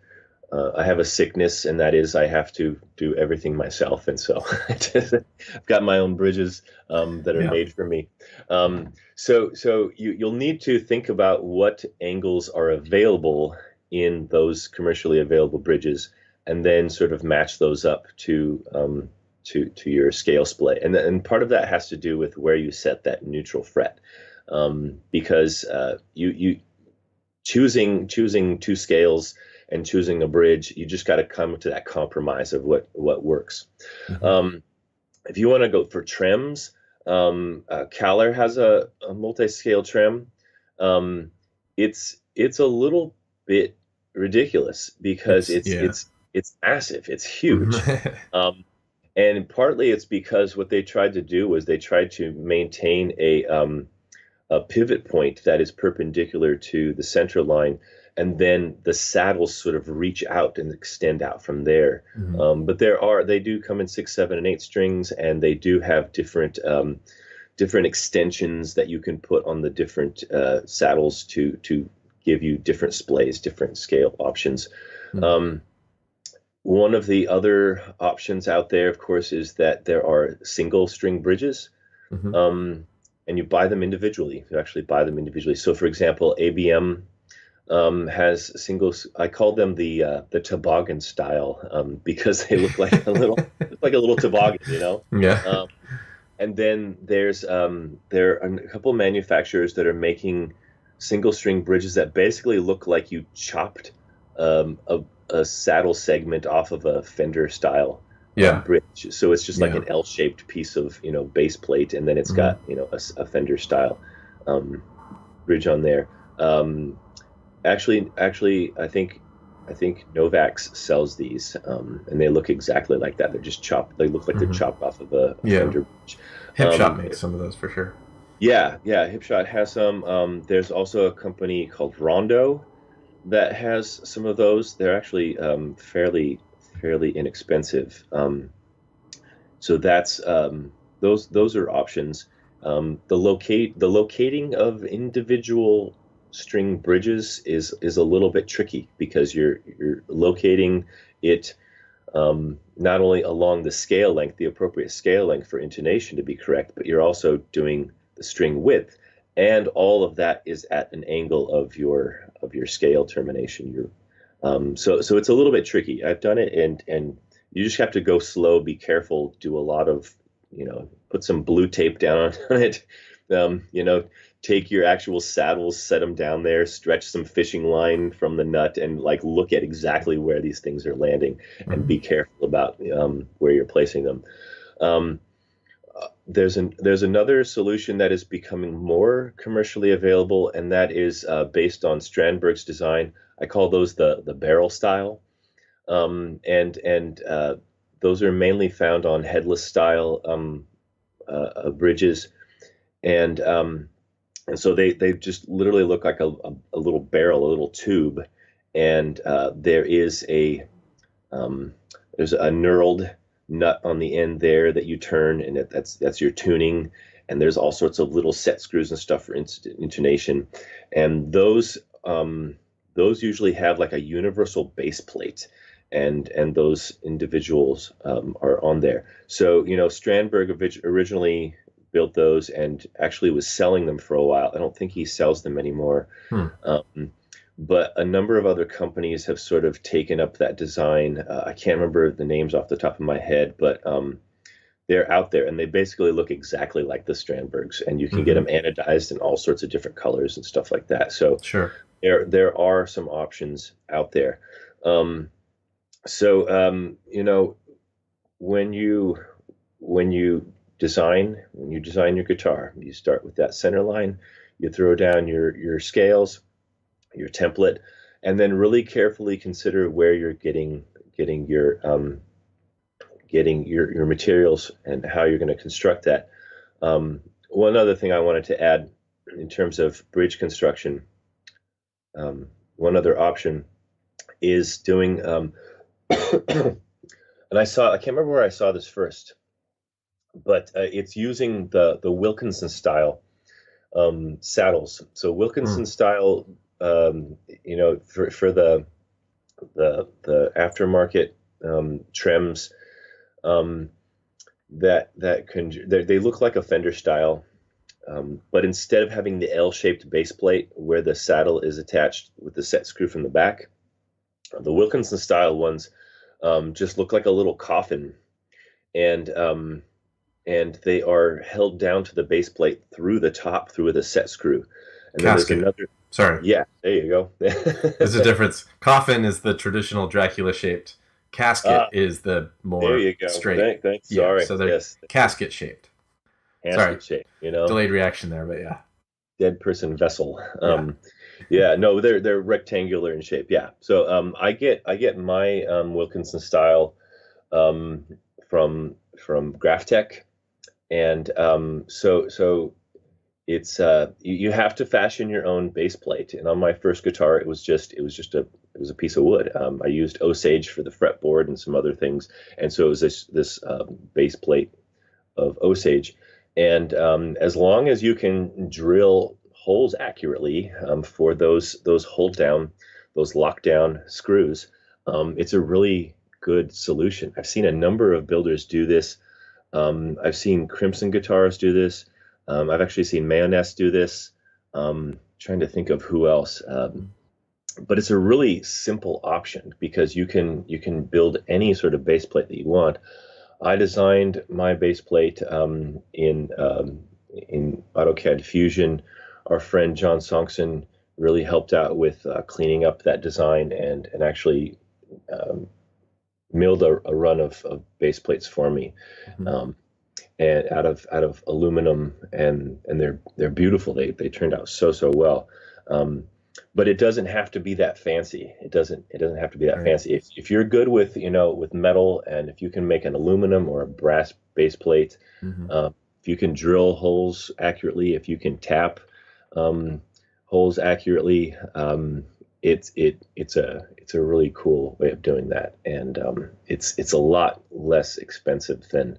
Speaker 2: uh, I have a sickness, and that is I have to do everything myself, and so I've got my own bridges um, that are yeah. made for me. Um, so so you you'll need to think about what angles are available in those commercially available bridges, and then sort of match those up to um, to to your scale split, and and part of that has to do with where you set that neutral fret, um, because uh, you you choosing choosing two scales and choosing a bridge, you just got to come to that compromise of what what works. Mm-hmm. Um, if you want to go for trems, um, uh, Kahler has a, a multi-scale trem. Um, it's it's a little bit ridiculous because it's it's, yeah. it's, it's massive. It's huge. um, and partly it's because what they tried to do was they tried to maintain a um, a pivot point that is perpendicular to the center line and then the saddles sort of reach out and extend out from there. Mm-hmm. Um, but there are they do come in six, seven, and eight strings, and they do have different um, different extensions that you can put on the different uh, saddles to to give you different splays, different scale options. Mm-hmm. Um, one of the other options out there, of course, is that there are single string bridges. Mm-hmm. Um, and you buy them individually. You actually buy them individually. So, for example, ABM um, has singles. I call them the uh, the toboggan style um, because they look like a little like a little toboggan, you know.
Speaker 1: Yeah. Um,
Speaker 2: and then there's um, there are a couple manufacturers that are making single string bridges that basically look like you chopped um, a, a, saddle segment off of a fender style
Speaker 1: yeah.
Speaker 2: bridge. So it's just like yeah. an L shaped piece of you know base plate, and then it's mm-hmm. got you know a, a fender style um, bridge on there. Um, actually, actually, I think I think Novax sells these, um, and they look exactly like that. They're just chopped. They look like mm-hmm. they're chopped off of a, a
Speaker 1: yeah. fender bridge. Hipshot um, makes some of those for sure.
Speaker 2: Yeah, yeah. Hipshot has some. Um, there's also a company called Rondo that has some of those. They're actually um, fairly fairly inexpensive. Um, so that's um, those those are options. Um, the locate the locating of individual string bridges is is a little bit tricky because you're you're locating it um, not only along the scale length, the appropriate scale length for intonation to be correct, but you're also doing the string width, and all of that is at an angle of your of your scale termination. Your um, so so it's a little bit tricky. I've done it, and and you just have to go slow, be careful, do a lot of you know, put some blue tape down on it. Um, you know, take your actual saddles, set them down there, stretch some fishing line from the nut, and like look at exactly where these things are landing, mm-hmm. and be careful about um, where you're placing them. Um, there's an there's another solution that is becoming more commercially available, and that is uh, based on Strandberg's design. I call those the the barrel style, um, and and uh, those are mainly found on headless style um, uh, bridges, and um, and so they they just literally look like a, a, a little barrel, a little tube, and uh, there is a um, there's a knurled nut on the end there that you turn, and it, that's that's your tuning. And there's all sorts of little set screws and stuff for intonation, and those um, those usually have like a universal base plate and and those individuals um, are on there. So you know, Strandberg originally built those and actually was selling them for a while. I don't think he sells them anymore. Hmm. Um, but a number of other companies have sort of taken up that design. Uh, I can't remember the names off the top of my head, but um, they're out there and they basically look exactly like the Strandbergs, and you can mm-hmm. get them anodized in all sorts of different colors and stuff like that. So
Speaker 1: sure,
Speaker 2: there there are some options out there. Um, so um, you know when you when you design when you design your guitar. You start with that center line, you throw down your your scales, your template, and then really carefully consider where you're getting getting your um, getting your your materials and how you're going to construct that. Um, one other thing I wanted to add in terms of bridge construction, um, one other option is doing, um, and I saw, I can't remember where I saw this first, but uh, it's using the, the Wilkinson style um, saddles. So Wilkinson mm. style, um, you know, for, for the, the, the aftermarket um, trems, um, that that can they look like a Fender style, um, but instead of having the L-shaped base plate where the saddle is attached with the set screw from the back, the Wilkinson style ones um, just look like a little coffin, and um, and they are held down to the base plate through the top through the set screw.
Speaker 1: And then there's another. Sorry.
Speaker 2: Yeah, there you go.
Speaker 1: there's a difference. Coffin is the traditional Dracula shaped Casket uh, is the more there you go. straight.
Speaker 2: Thank, thanks. Yeah, Sorry.
Speaker 1: So they're yes. casket shaped.
Speaker 2: Casket Sorry. shaped. You know,
Speaker 1: delayed reaction there, but yeah.
Speaker 2: Dead person vessel. Um, yeah. yeah. no, they're they're rectangular in shape. Yeah. So um, I get I get my um, Wilkinson style um, from from Graph Tech, and um, so so it's uh, you, you have to fashion your own base plate. And on my first guitar, it was just it was just a it was a piece of wood. Um, I used Osage for the fretboard and some other things, and so it was this this um, base plate of Osage. And um, as long as you can drill holes accurately um, for those those hold down, those lockdown screws, um, it's a really good solution. I've seen a number of builders do this. Um, I've seen Crimson guitars do this. I've actually seen Mayones do this. trying to think of who else but it's a really simple option because you can you can build any sort of base plate that you want. I designed my base plate um, in um, in AutoCAD Fusion. Our friend John Songson really helped out with uh, cleaning up that design and and actually um, milled a, a, run of, of base plates for me. Mm-hmm. And out of out of aluminum and and they're they're beautiful. They they turned out so so well. Um, but it doesn't have to be that fancy. It doesn't. It doesn't have to be that right. fancy. If, if you're good with you know with metal and if you can make an aluminum or a brass base plate, mm-hmm. uh, if you can drill holes accurately, if you can tap um, holes accurately, um, it's it it's a it's a really cool way of doing that, and um, it's it's a lot less expensive than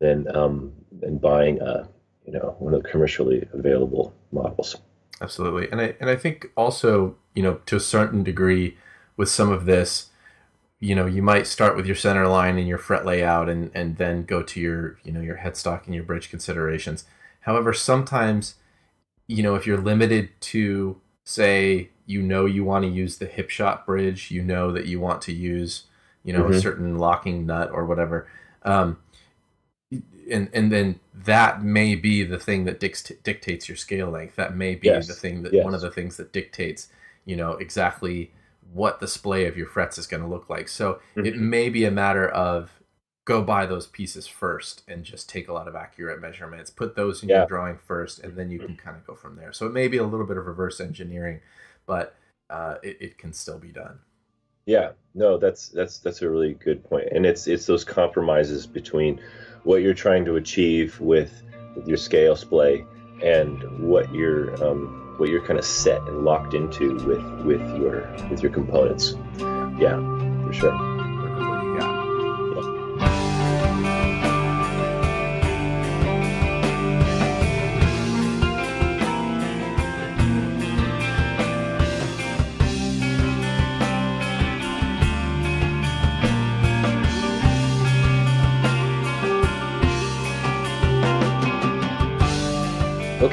Speaker 2: than um, than buying a you know one of the commercially available models.
Speaker 1: Absolutely. And I and I think also, you know, to a certain degree with some of this, you know, you might start with your center line and your fret layout and and then go to your, you know, your headstock and your bridge considerations. However, sometimes, you know, if you're limited to say you know you want to use the hip shot bridge, you know that you want to use, you know, mm-hmm. a certain locking nut or whatever. Um, and and then that may be the thing that dict- dictates your scale length. That may be yes. the thing that yes. one of the things that dictates, you know, exactly what the splay of your frets is going to look like. So mm-hmm. it may be a matter of go buy those pieces first and just take a lot of accurate measurements. Put those in yeah. your drawing first, and then you can kind of go from there. So it may be a little bit of reverse engineering, but uh, it, it can still be done.
Speaker 2: Yeah, no, that's that's that's a really good point, and it's it's those compromises between what you're trying to achieve with, with your scale splay and what you're um, what you're kind of set and locked into with with your with your components. Yeah, for sure.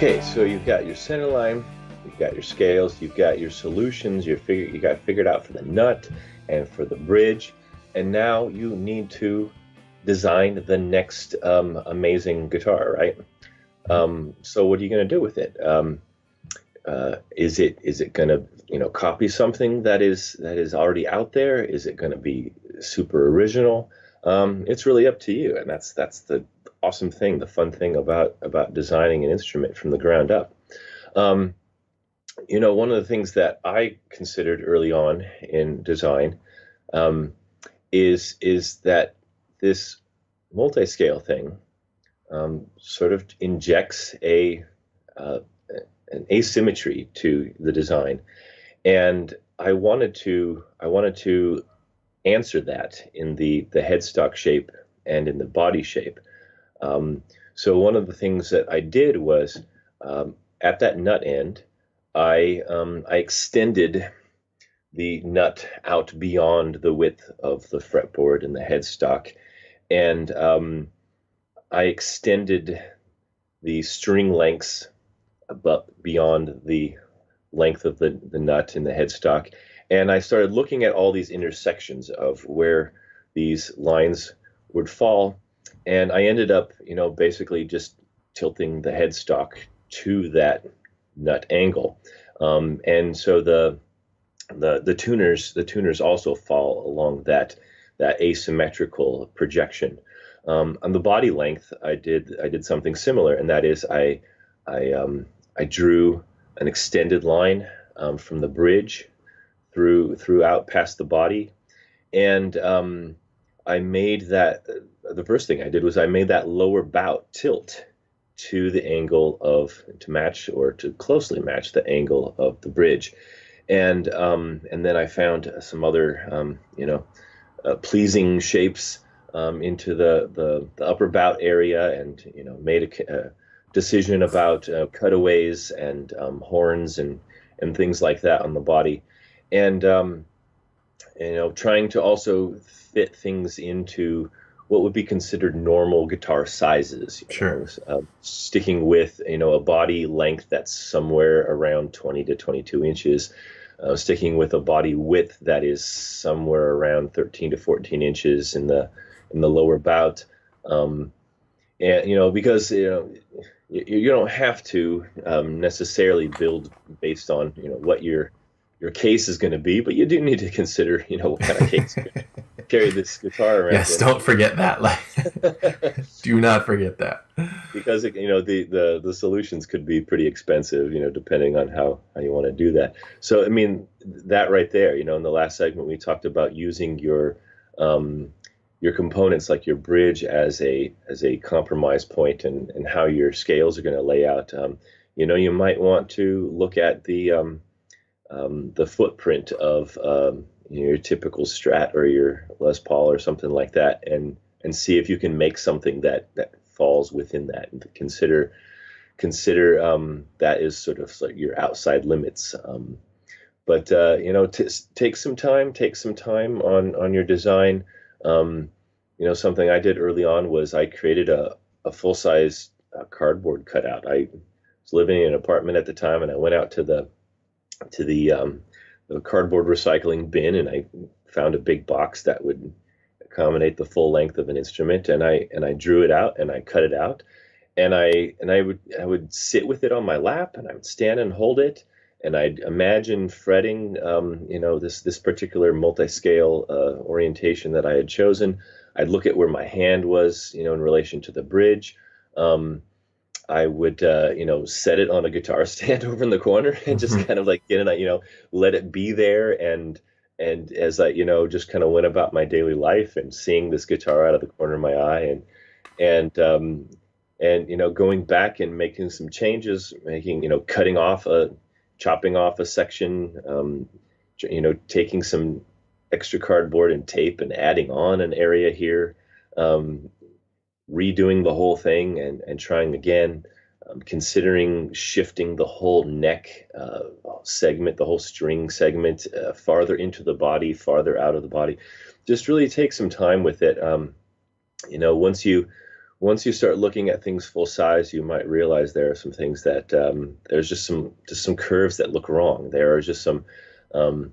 Speaker 2: Okay, so you've got your center line, you've got your scales, you've got your solutions, you figure you got figured out for the nut and for the bridge, and now you need to design the next um, amazing guitar, right? Um, so what are you going to do with it? Um, uh, is it is it going to you know copy something that is that is already out there? Is it going to be super original? Um, it's really up to you, and that's that's the awesome thing, the fun thing about about designing an instrument from the ground up. Um, you know, one of the things that I considered early on in design um, is is that this multi-scale thing um, sort of injects a uh, an asymmetry to the design, and I wanted to I wanted to answer that in the the headstock shape and in the body shape. Um, so one of the things that I did was um, at that nut end, I um, I extended the nut out beyond the width of the fretboard and the headstock, and um, I extended the string lengths above, beyond the length of the, the nut in the headstock. And I started looking at all these intersections of where these lines would fall. And I ended up, you know, basically just tilting the headstock to that nut angle. Um, and so the the the tuners the tuners also fall along that that asymmetrical projection. Um, on the body length, I did I did something similar, and that is I I um, I drew an extended line um, from the bridge through throughout past the body, and um, I made that. The first thing I did was I made that lower bout tilt to the angle of to match or to closely match the angle of the bridge, and um, and then I found some other um, you know uh, pleasing shapes um, into the, the, the upper bout area, and you know made a, a decision about uh, cutaways and um, horns and and things like that on the body, and um, you know trying to also fit things into what would be considered normal guitar sizes.
Speaker 1: Sure.
Speaker 2: Know, uh, sticking with you know a body length that's somewhere around 20 to 22 inches, uh, sticking with a body width that is somewhere around 13 to 14 inches in the in the lower bout. Um, and you know because you know you, you don't have to um, necessarily build based on you know what your your case is going to be, but you do need to consider you know what kind of case carry this guitar around.
Speaker 1: Yes, don't forget that. Like, do not forget that
Speaker 2: because you know the, the the solutions could be pretty expensive, you know, depending on how how you want to do that. So I mean that right there, you know, in the last segment we talked about using your um, your components like your bridge as a as a compromise point and and how your scales are going to lay out. Um, you know, you might want to look at the um, um, the footprint of um, your typical Strat or your Les Paul or something like that, and and see if you can make something that that falls within that, and consider consider um, that is sort of like your outside limits. Um, but uh, you know, t- take some time, take some time on on your design. Um, you know, something I did early on was I created a, a full size uh, cardboard cutout. I was living in an apartment at the time, and I went out to the to the, um, the cardboard recycling bin, and I found a big box that would accommodate the full length of an instrument, and I and I drew it out and I cut it out, and I and I would I would sit with it on my lap, and I would stand and hold it, and I'd imagine fretting, um, you know, this this particular multi-scale uh, orientation that I had chosen. I'd look at where my hand was, you know, in relation to the bridge. Um, I would, uh, you know, set it on a guitar stand over in the corner and just mm-hmm. kind of like get it, you know, let it be there. And and as I, you know, just kind of went about my daily life and seeing this guitar out of the corner of my eye and and um, and you know, going back and making some changes, making you know, cutting off a chopping off a section, um, you know, taking some extra cardboard and tape and adding on an area here, um, redoing the whole thing and, and trying again, um, considering shifting the whole neck uh, segment, the whole string segment uh, farther into the body, farther out of the body. Just really take some time with it. Um, you know, once you once you start looking at things full size, you might realize there are some things that um, there's just some just some curves that look wrong. There are just some um,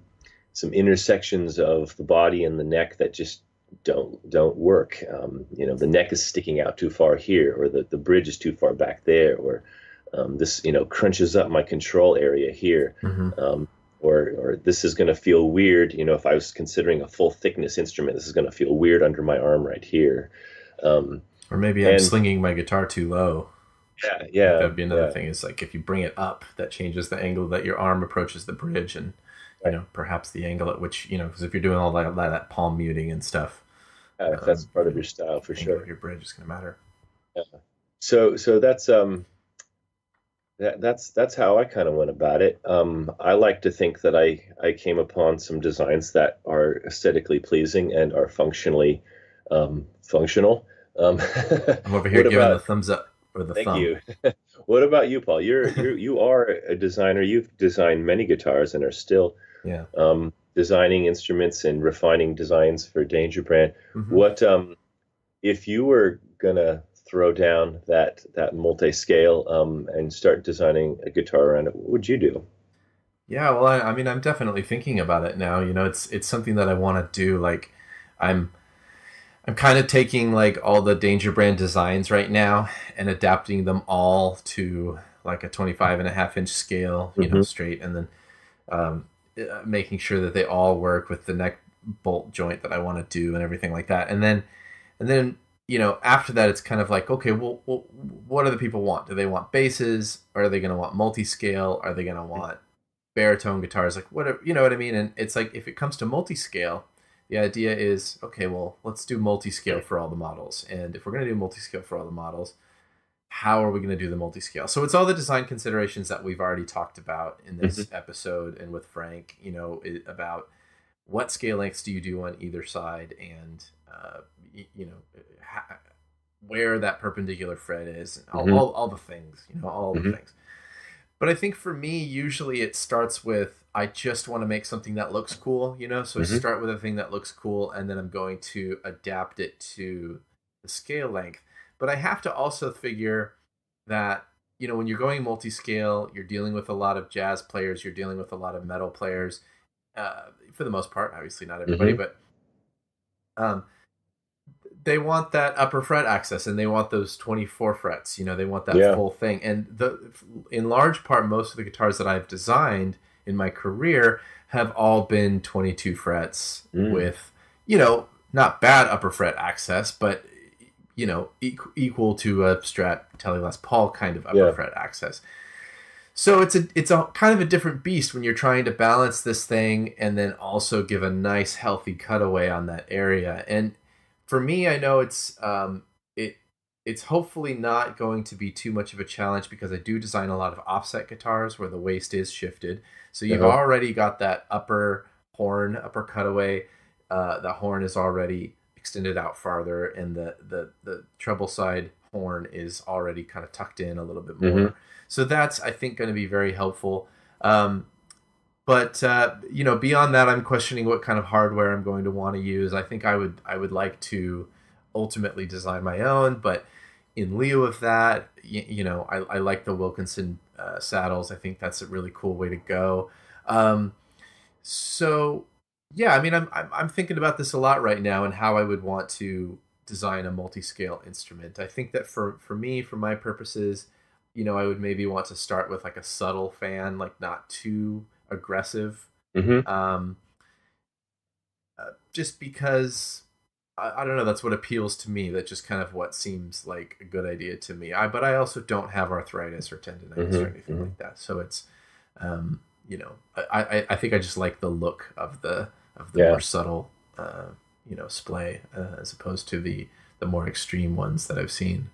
Speaker 2: some intersections of the body and the neck that just don't don't work. Um, you know, the neck is sticking out too far here, or the, the bridge is too far back there, or um, this you know crunches up my control area here. Mm-hmm. Um, or, or this is going to feel weird. You know, if I was considering a full thickness instrument, this is going to feel weird under my arm right here. Um,
Speaker 1: or maybe I'm and, slinging my guitar too low.
Speaker 2: Yeah, yeah.
Speaker 1: That'd be another
Speaker 2: yeah.
Speaker 1: thing. Is like if you bring it up, that changes the angle that your arm approaches the bridge, and you know perhaps the angle at which you know because if you're doing all that that palm muting and stuff,
Speaker 2: yeah, um, that's part of your style for sure.
Speaker 1: Your bridge is going to matter.
Speaker 2: Yeah. So so that's um that, that's that's how I kind of went about it. Um, I like to think that I I came upon some designs that are aesthetically pleasing and are functionally um, functional. Um,
Speaker 1: I'm over here giving about, the thumbs up or the
Speaker 2: thank
Speaker 1: thumb.
Speaker 2: you. what about you, Paul? You're, you're you are a designer. You've designed many guitars and are still
Speaker 1: yeah.
Speaker 2: um, designing instruments and refining designs for Danger Brand. Mm-hmm. What um, if you were gonna throw down that that multi-scale um, and start designing a guitar around it? What would you do?
Speaker 1: Yeah, well, I, I mean, I'm definitely thinking about it now. You know, it's it's something that I want to do. Like, I'm I'm kind of taking like all the Danger Brand designs right now and adapting them all to like a 25 and a half inch scale, you mm-hmm. know, straight, and then um, uh, making sure that they all work with the neck bolt joint that I want to do and everything like that. And then, and then you know, after that, it's kind of like, okay, well, well what do the people want? Do they want basses? Are they going to want multi-scale? Are they going to want baritone guitars? Like, whatever, you know what I mean? And it's like, if it comes to multi-scale, the idea is okay well let's do multi-scale for all the models and if we're going to do multi-scale for all the models how are we going to do the multi-scale so it's all the design considerations that we've already talked about in this mm-hmm. episode and with frank you know about what scale lengths do you do on either side and uh, you know where that perpendicular fret is all, mm-hmm. all, all, the things you know all mm-hmm. the things but i think for me usually it starts with I just want to make something that looks cool, you know? So mm-hmm. I start with a thing that looks cool and then I'm going to adapt it to the scale length. But I have to also figure that, you know, when you're going multi scale, you're dealing with a lot of jazz players, you're dealing with a lot of metal players, uh, for the most part, obviously not everybody, mm-hmm. but um, they want that upper fret access and they want those 24 frets, you know, they want that yeah. full thing. And the in large part, most of the guitars that I've designed in my career have all been 22 frets mm. with, you know, not bad upper fret access, but you know, equal to a Strat Tele Les Paul kind of upper yeah. fret access. So it's a it's a kind of a different beast when you're trying to balance this thing and then also give a nice healthy cutaway on that area. And for me, I know it's um, it it's hopefully not going to be too much of a challenge because I do design a lot of offset guitars where the waist is shifted. So you've uh-huh. already got that upper horn, upper cutaway. Uh, the horn is already extended out farther, and the the the treble side horn is already kind of tucked in a little bit more. Mm-hmm. So that's I think going to be very helpful. Um, but uh, you know, beyond that, I'm questioning what kind of hardware I'm going to want to use. I think I would I would like to ultimately design my own, but in lieu of that, you, you know, I, I like the Wilkinson uh, saddles. I think that's a really cool way to go. Um, so yeah, I mean, I'm, I'm I'm thinking about this a lot right now and how I would want to design a multi-scale instrument. I think that for for me, for my purposes, you know, I would maybe want to start with like a subtle fan, like not too aggressive. Mm-hmm. Um, uh, just because I, I, don't know, that's what appeals to me. That's just kind of what seems like a good idea to me. I but I also don't have arthritis or tendonitis mm-hmm. or anything mm-hmm. like that, so it's um, you know, I, I, I think I just like the look of the of the yeah. more subtle, uh, you know, splay uh, as opposed to the the more extreme ones that I've seen.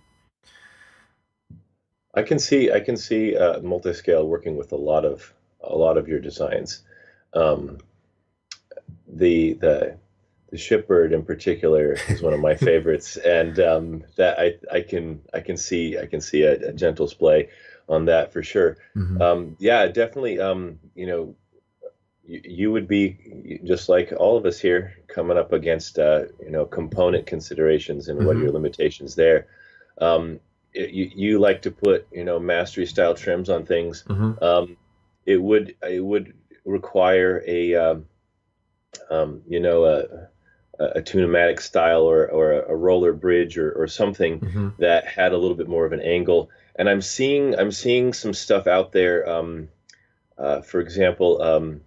Speaker 2: I can see I can see uh, multi-scale working with a lot of a lot of your designs. Um, the the the shipbird in particular is one of my favorites, and um, that I I can I can see I can see a, a gentle splay on that for sure. Mm-hmm. Um, yeah, definitely. Um, you know, you, you, would be just like all of us here coming up against uh, you know component considerations and mm-hmm. what are your limitations there. Um, it, you, you like to put you know mastery style trems on things. Mm-hmm. Um, it would it would require a um, um, you know a a tunematic style or, or a roller bridge or, or something mm-hmm. that had a little bit more of an angle and I'm seeing I'm seeing some stuff out there. Um, uh, for example, um,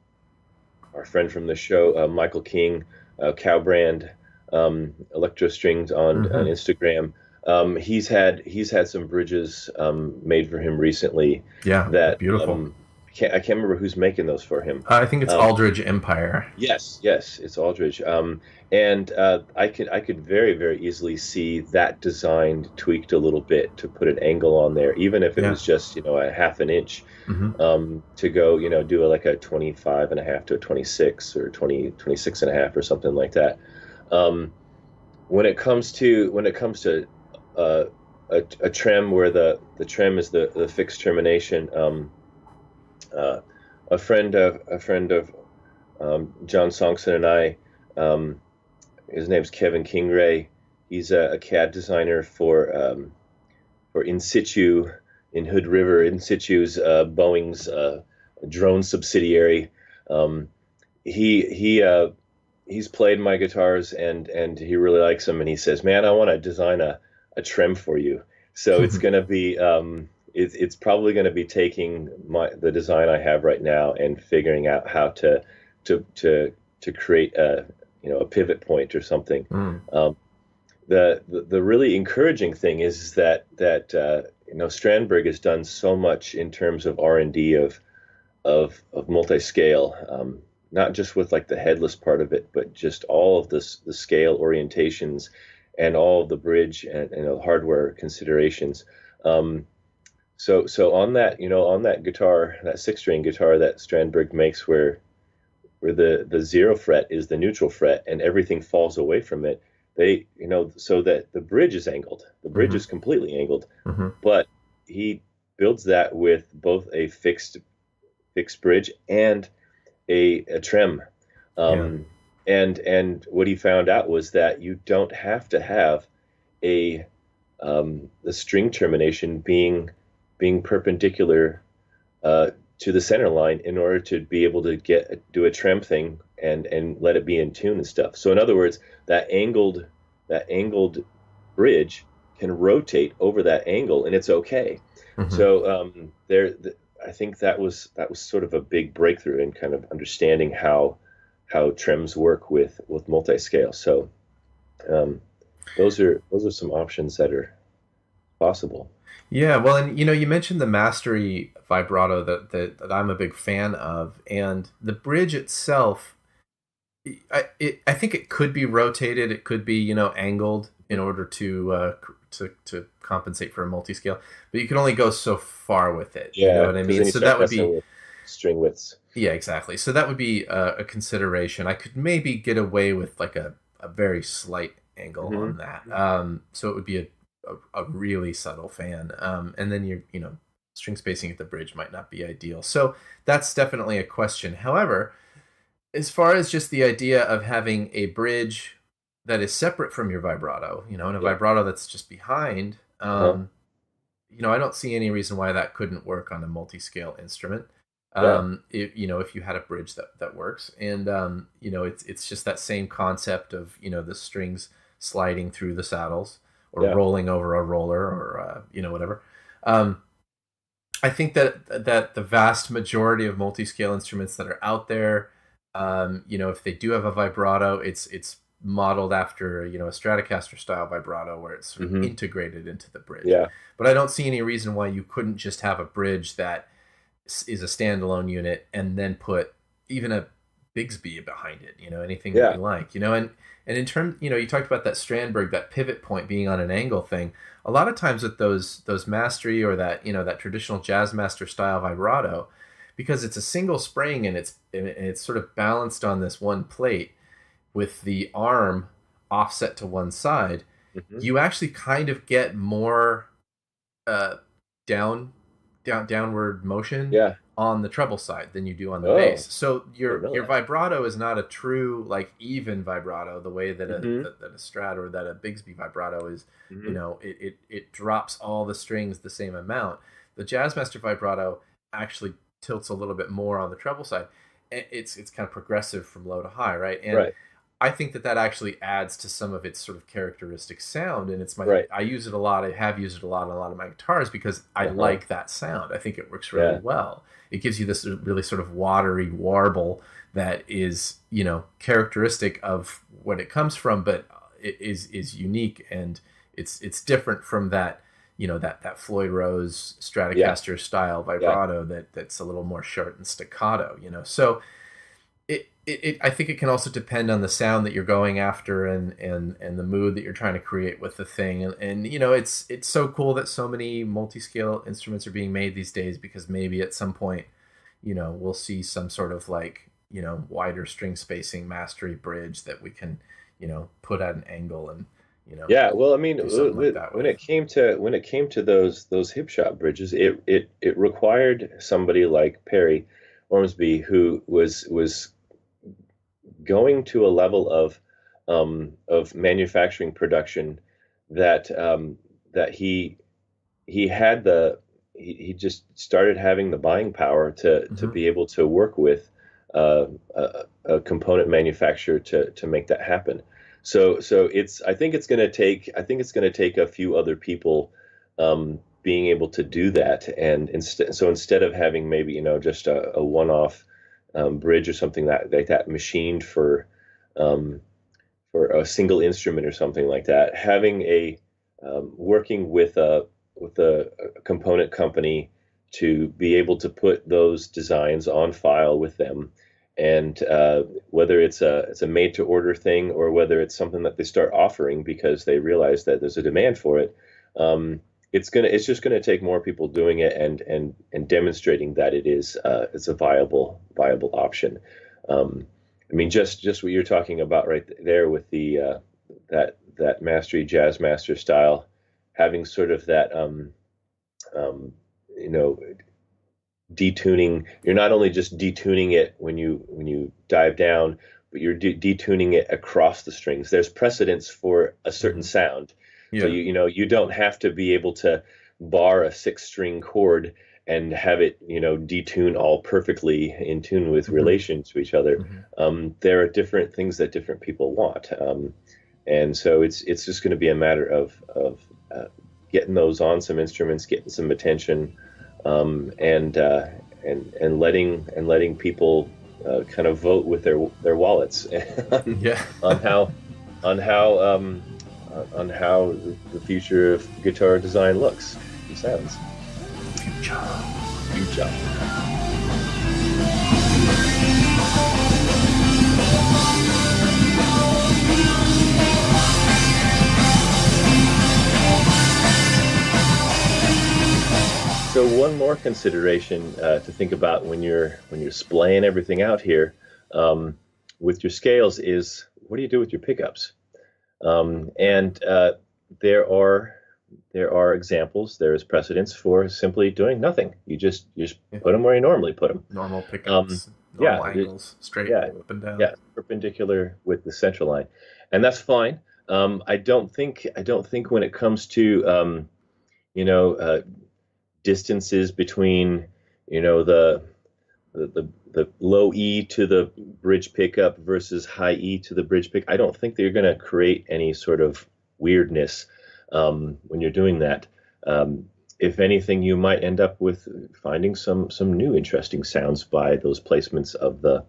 Speaker 2: our friend from the show, uh, Michael King, uh, Cowbrand, um, Electro Strings on, mm-hmm. on Instagram. Um, he's had he's had some bridges um, made for him recently.
Speaker 1: Yeah,
Speaker 2: that
Speaker 1: beautiful.
Speaker 2: Um, can't I can't remember who's making those for him.
Speaker 1: Uh, I think it's um, Aldridge Empire.
Speaker 2: Yes, yes, it's Aldridge. Um, and uh, I could I could very very easily see that design tweaked a little bit to put an angle on there, even if it yeah. was just you know a half an inch mm-hmm. um, to go you know do a, like a 25 and a half to a 26 or 20 26 and a half or something like that. Um, when it comes to when it comes to uh, a, a trem where the the trem is the the fixed termination. Uh, a friend of a friend of um, John Songson and I. Um, his name's Kevin Kingray. He's a, a CAD designer for um, for Insitu in Hood River. Insitu's uh, Boeing's uh, drone subsidiary. Um, he he uh, he's played my guitars and and he really likes them. And he says, "Man, I want to design a a trem for you." So it's going to be um, it's, it's probably going to be taking my the design I have right now and figuring out how to to to to create a you know a pivot point or something. Mm. Um, the, the, the really encouraging thing is that that uh, you know Strandberg has done so much in terms of R and D of of of multi-scale, um, not just with like the headless part of it, but just all of this the scale orientations and all of the bridge and, and the hardware considerations. Um, so so on that you know on that guitar that six string guitar that Strandberg makes where where the the zero fret is the neutral fret and everything falls away from it they you know so that the bridge is angled the bridge mm-hmm. is completely angled mm-hmm. but he builds that with both a fixed fixed bridge and a, a trem um, yeah. and and what he found out was that you don't have to have a um, the string termination being being perpendicular uh, to the center line in order to be able to get do a trem thing and and let it be in tune and stuff. So in other words, that angled that angled bridge can rotate over that angle and it's okay. Mm-hmm. So um, there, the, I think that was that was sort of a big breakthrough in kind of understanding how how trems work with with multi-scale. So um, those are those are some options that are possible.
Speaker 1: Yeah, well, and you know, you mentioned the Mastery vibrato that, that, that I'm a big fan of, and the bridge itself. I it, I think it could be rotated. It could be you know angled in order to uh, to to compensate for a multi scale, but you can only go so far with it. Yeah, you know what I mean. So that would be
Speaker 2: string widths.
Speaker 1: Yeah, exactly. So that would be a, a, consideration. I could maybe get away with like a, a very slight angle mm-hmm. on that. Um, so it would be a a, a really subtle fan. Um, and then you're, you know, string spacing at the bridge might not be ideal. So that's definitely a question. However, as far as just the idea of having a bridge that is separate from your vibrato, you know, and a yeah. vibrato that's just behind, uh-huh. um, you know, I don't see any reason why that couldn't work on a multi-scale instrument. Um, yeah. if, you know, if you had a bridge that, that works and, um, you know, it's, it's just that same concept of, you know, the strings sliding through the saddles or yeah. rolling over a roller or uh, you know whatever. Um, I think that that the vast majority of multi-scale instruments that are out there, um, you know, if they do have a vibrato, it's it's modeled after you know a Stratocaster style vibrato where it's mm-hmm. integrated into the bridge.
Speaker 2: Yeah.
Speaker 1: But I don't see any reason why you couldn't just have a bridge that is a standalone unit and then put even a Bigsby behind it. You know, anything yeah. that you like. You know, and and in terms, you know, you talked about that Strandberg, that pivot point being on an angle thing. A lot of times with those those mastery or that you know that traditional Jazzmaster style vibrato, because it's a single spring and it's and it's sort of balanced on this one plate with the arm offset to one side, mm-hmm. you actually kind of get more uh, down down downward motion
Speaker 2: yeah
Speaker 1: on the treble side than you do on the oh, bass. So your your vibrato is not a true like even vibrato the way that a mm-hmm. that, that, a Strat or that a Bigsby vibrato is. Mm-hmm. You know, it, it it drops all the strings the same amount. The Jazzmaster vibrato actually tilts a little bit more on the treble side. It's it's kind of progressive from low to high, right? And
Speaker 2: right.
Speaker 1: I think that that actually adds to some of its sort of characteristic sound, and it's my
Speaker 2: right.
Speaker 1: I use it a lot. I have used it a lot on a lot of my guitars because I uh-huh. like that sound. I think it works really yeah. well. It gives you this really sort of watery warble that is you know characteristic of what it comes from, but it is is unique and it's it's different from that you know that that Floyd Rose Stratocaster yeah. style vibrato yeah. that that's a little more short and staccato. You know, so it, it, it I think it can also depend on the sound that you're going after and and and the mood that you're trying to create with the thing. And, and you know, it's it's so cool that so many multi-scale instruments are being made these days because maybe at some point, you know, we'll see some sort of like you know wider string spacing mastery bridge that we can you know put at an angle and you know
Speaker 2: yeah well i mean uh, when, like when it came to when it came to those those Hipshot bridges it it it required somebody like perry ormsby who was was going to a level of um, of manufacturing production that um, that he he had the he, he just started having the buying power to mm-hmm. to be able to work with uh, a, a, component manufacturer to to make that happen. So so it's I think it's going to take I think it's going to take a few other people um, being able to do that, and instead so instead of having maybe you know just a, a one-off um, bridge or something that like that machined for um, for a single instrument or something like that, having a um, working with a with a, a component company to be able to put those designs on file with them and uh, whether it's a it's a made to order thing or whether it's something that they start offering because they realize that there's a demand for it um, it's gonna it's just gonna take more people doing it and and and demonstrating that it is uh, it's a viable viable option um, I mean just just what you're talking about right there with the uh, that that mastery Jazzmaster style having sort of that um, um, you know detuning you're not only just detuning it when you when you dive down but you're de- detuning it across the strings there's precedence for a certain mm-hmm. sound yeah. so you you know you don't have to be able to bar a six string chord and have it you know detune all perfectly in tune with mm-hmm. relation to each other mm-hmm. um, there are different things that different people want um, and so it's it's just going to be a matter of of uh, getting those on some instruments getting some attention um, and uh, and and letting and letting people uh, kind of vote with their their wallets on, yeah. on how on how um, on how the future of guitar design looks and sounds.
Speaker 1: Future.
Speaker 2: Future. So one more consideration uh, to think about when you're when you're splaying everything out here um, with your scales is what do you do with your pickups? Um, and uh, there are there are examples. There is precedence for simply doing nothing. You just you just yeah. put them where you normally put them.
Speaker 1: Normal pickups. Um, normal yeah, angles, straight yeah, up and down.
Speaker 2: Yeah, perpendicular with the center line, and that's fine. Um, I don't think I don't think when it comes to um, you know uh, distances between you know the the, the, low E to the bridge pickup versus high E to the bridge pick. I don't think that you're going to create any sort of weirdness um, when you're doing that. Um, if anything, you might end up with finding some some new interesting sounds by those placements of the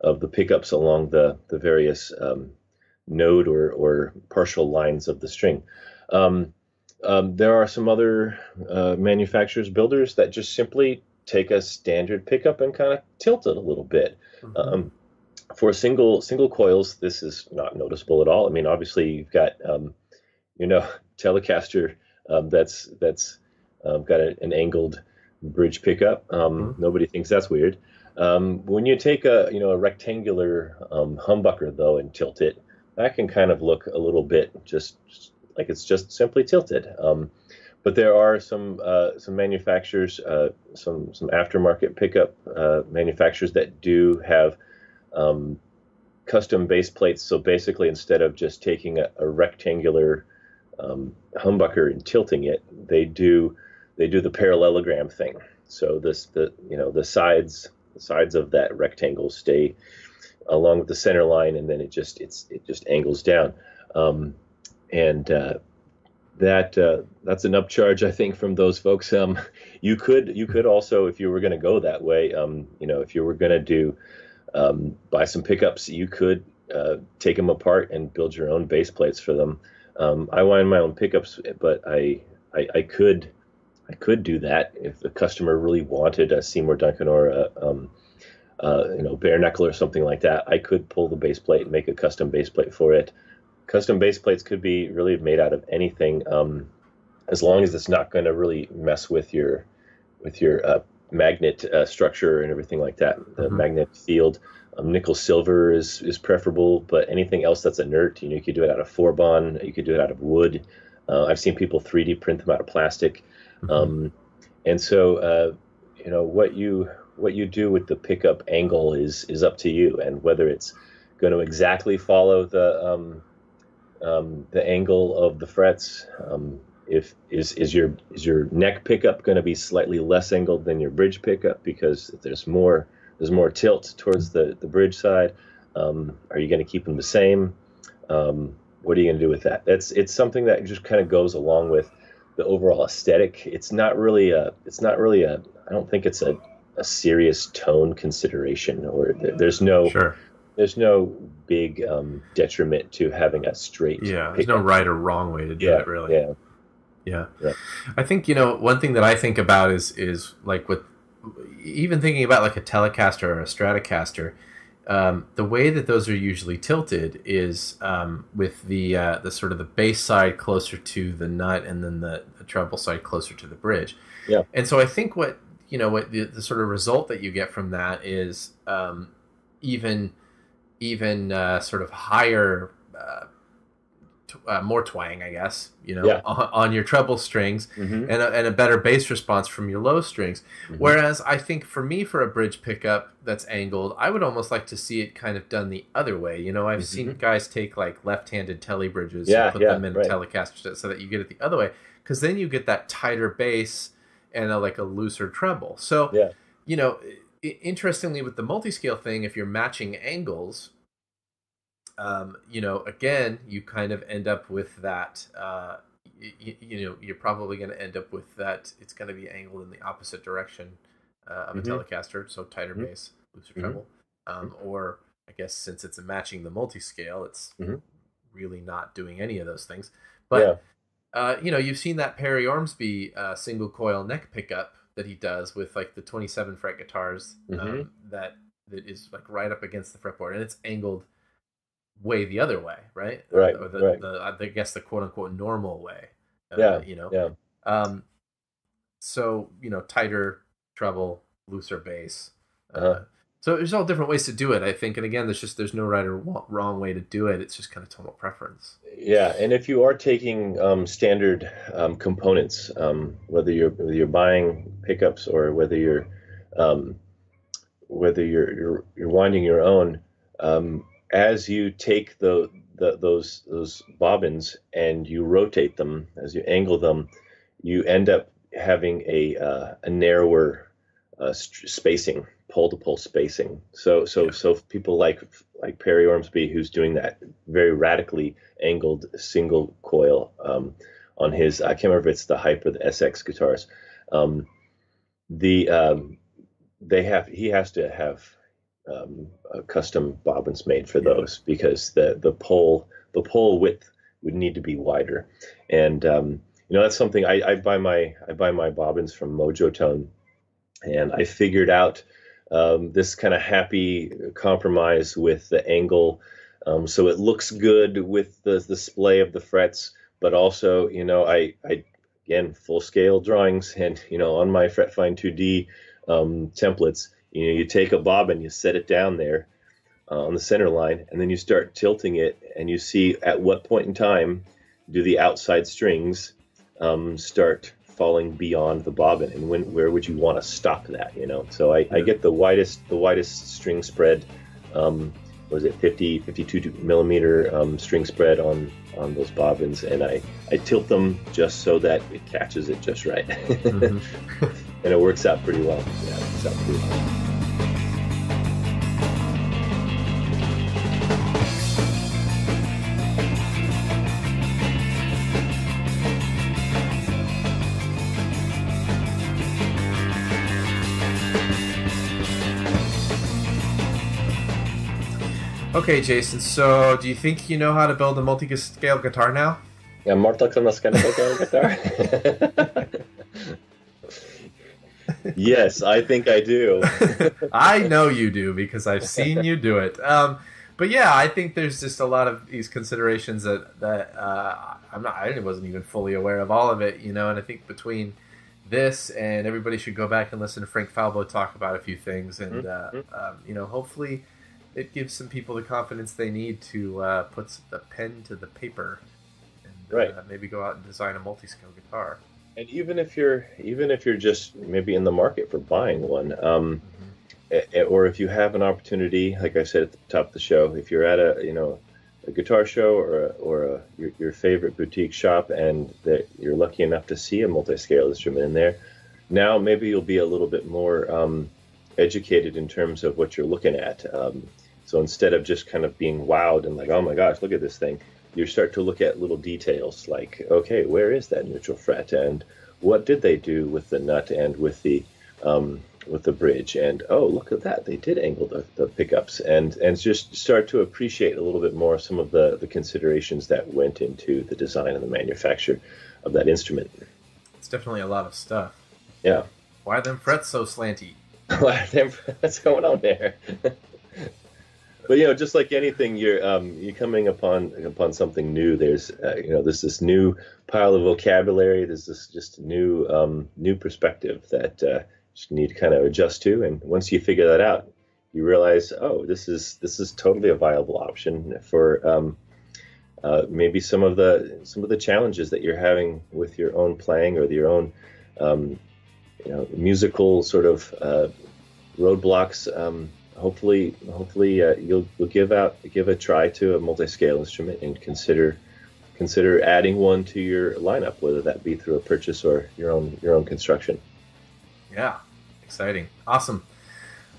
Speaker 2: of the pickups along the the various um, node or or partial lines of the string. Um, um, there are some other uh, manufacturers, builders that just simply take a standard pickup and kind of tilt it a little bit. Mm-hmm. Um, for single single coils, this is not noticeable at all. I mean, obviously you've got um, you know Telecaster um, that's that's um, got a, an angled bridge pickup. Um, mm-hmm. Nobody thinks that's weird. Um, when you take a you know a rectangular humbucker though and tilt it, that can kind of look a little bit just, just like it's just simply tilted. Um, but there are some uh, some manufacturers, uh, some some aftermarket pickup uh, manufacturers that do have um, custom base plates. So basically, instead of just taking a, a rectangular um, humbucker and tilting it, they do they do the parallelogram thing. So this the you know the sides the sides of that rectangle stay along with the center line, and then it just it's it just angles down. Um, and uh, that uh, that's an upcharge, I think, from those folks. Um, you could you could also, if you were going to go that way, um, you know, if you were going to do um, buy some pickups, you could uh, take them apart and build your own base plates for them. Um, I wind my own pickups, but I I, I could I could do that if the customer really wanted a Seymour Duncan or a um, uh, you know bare knuckle or something like that. I could pull the base plate and make a custom base plate for it. Custom base plates could be really made out of anything, um, as long as it's not going to really mess with your with your uh, magnet uh, structure and everything like that. The mm-hmm. magnet field. Um, nickel silver is is preferable, but anything else that's inert, you know, you could do it out of Forbon, you could do it out of wood. Uh, I've seen people 3D print them out of plastic. Mm-hmm. Um, and so, uh, you know, what you what you do with the pickup angle is is up to you, and whether it's going to exactly follow the um, um, the angle of the frets. Um, if is is your is your neck pickup going to be slightly less angled than your bridge pickup because there's more there's more tilt towards the the bridge side. Um, are you going to keep them the same? Um, what are you going to do with that? It's it's something that just kind of goes along with the overall aesthetic. It's not really a. It's not really a. I don't think it's a, a serious tone consideration, or there's no.
Speaker 1: Sure.
Speaker 2: There's no big um, detriment to having a straight.
Speaker 1: Yeah, there's no right or wrong way to do
Speaker 2: yeah,
Speaker 1: it, really.
Speaker 2: Yeah.
Speaker 1: Yeah. yeah. I think you know one thing that I think about is is like with even thinking about like a Telecaster or a Stratocaster um, the way that those are usually tilted is um, with the uh, the sort of the bass side closer to the nut and then the, the treble side closer to the bridge.
Speaker 2: Yeah.
Speaker 1: And so I think what you know what the, the sort of result that you get from that is um, even even uh, sort of higher uh, uh, more twang, I guess, you know,
Speaker 2: yeah.
Speaker 1: on, on, your treble strings
Speaker 2: mm-hmm.
Speaker 1: and, a, and a better bass response from your low strings. Mm-hmm. Whereas I think for me, for a bridge pickup that's angled, I would almost like to see it kind of done the other way. You know, I've mm-hmm. seen guys take like left-handed Tele bridges
Speaker 2: yeah,
Speaker 1: and put
Speaker 2: yeah,
Speaker 1: them in
Speaker 2: right.
Speaker 1: a Telecaster so that you get it the other way, because then you get that tighter bass and a, like a looser treble. So,
Speaker 2: yeah.
Speaker 1: you know, interestingly with the multi-scale thing, if you're matching angles, um, you know, again, you kind of end up with that. Uh, you, you know, you're probably going to end up with that. It's going to be angled in the opposite direction uh, of mm-hmm. a Telecaster, so tighter
Speaker 2: mm-hmm.
Speaker 1: bass, looser mm-hmm. treble, um, or I guess since it's matching the multi-scale, it's
Speaker 2: mm-hmm.
Speaker 1: really not doing any of those things. But yeah. uh, you know, you've seen that Perry Ormsby uh, single coil neck pickup that he does with like the 27 fret guitars um,
Speaker 2: mm-hmm.
Speaker 1: that that is like right up against the fretboard, and it's angled way the other way, right?
Speaker 2: Right.
Speaker 1: Or the,
Speaker 2: right.
Speaker 1: the I guess the quote unquote normal way.
Speaker 2: Uh, yeah.
Speaker 1: You know.
Speaker 2: Yeah.
Speaker 1: Um. So you know, tighter treble, looser bass. Uh,
Speaker 2: uh-huh.
Speaker 1: So there's all different ways to do it, I think. And again, there's just there's no right or wrong way to do it. It's just kind of total preference.
Speaker 2: Yeah, and if you are taking um, standard um, components, um, whether you're whether you're buying pickups or whether you're um, whether you're you're you're winding your own, um, as you take the, the those those bobbins and you rotate them, as you angle them, you end up having a uh, a narrower uh, spacing, pole to pole spacing. So so yeah. so people like like Perry Ormsby, who's doing that very radically angled single coil um, on his I can't remember if it's the Hype or the SX guitars. Um, the um, they have he has to have um, custom bobbins made for those because the the pole the pole width would need to be wider, and um, you know that's something I, I, buy my I buy my bobbins from Mojotone, and I figured out um, this kind of happy compromise with the angle, um, so it looks good with the, the display of the frets, but also you know I I again full scale drawings and you know on my Fretfind 2D um, templates you know, you take a bobbin, you set it down there uh, on the center line, and then you start tilting it, and you see at what point in time do the outside strings um, start falling beyond the bobbin, and when where would you want to stop that? You know, so I, I get the widest the widest string spread. Um, was it 50 52 millimeter um, string spread on on those bobbins and I, I tilt them just so that it catches it just right mm-hmm. and it works out pretty well yeah it works out pretty well
Speaker 1: Okay, Jason. So, do you think you know how to build a multi-scale guitar now?
Speaker 2: Marta kan man scanna guitar. yes, I think I do.
Speaker 1: I know you do because I've seen you do it. Um, but yeah, I think there's just a lot of these considerations that that uh, I'm not. I wasn't even fully aware of all of it, you know. And I think between this and everybody should go back and listen to Frank Falbo talk about a few things, and mm-hmm. uh, um, you know, hopefully, it gives some people the confidence they need to uh, put the pen to the paper, and
Speaker 2: right.
Speaker 1: Uh, maybe go out and design a multi-scale guitar.
Speaker 2: And even if you're even if you're just maybe in the market for buying one. Um, mm-hmm or if you have an opportunity, like I said at the top of the show, if you're at a you know a guitar show or a, or a, your, your favorite boutique shop and that you're lucky enough to see a multi-scale instrument in there, now maybe you'll be a little bit more um, educated in terms of what you're looking at. Um, so instead of just kind of being wowed and like, oh my gosh, look at this thing, you start to look at little details like, okay, where is that neutral fret? And what did they do with the nut and with the um, with the bridge? And oh look at that. They did angle the, the pickups. And and just start to appreciate a little bit more some of the the considerations that went into the design and the manufacture of that instrument.
Speaker 1: It's definitely a lot of stuff.
Speaker 2: Yeah.
Speaker 1: Why are them frets so slanty?
Speaker 2: Why are them what's going on there but you know just like anything you're um, you're coming upon upon something new there's uh, you know there's this new pile of vocabulary there's this just new um, new perspective that uh, just need to kind of adjust to. And once you figure that out, you realize, oh, this is this is totally a viable option for um, uh, maybe some of the some of the challenges that you're having with your own playing or your own um, you know musical sort of uh, roadblocks. Hopefully, hopefully uh, you'll you'll give out give a try to a multi-scale instrument and consider consider adding one to your lineup, whether that be through a purchase or your own your own construction.
Speaker 1: Yeah, exciting, awesome.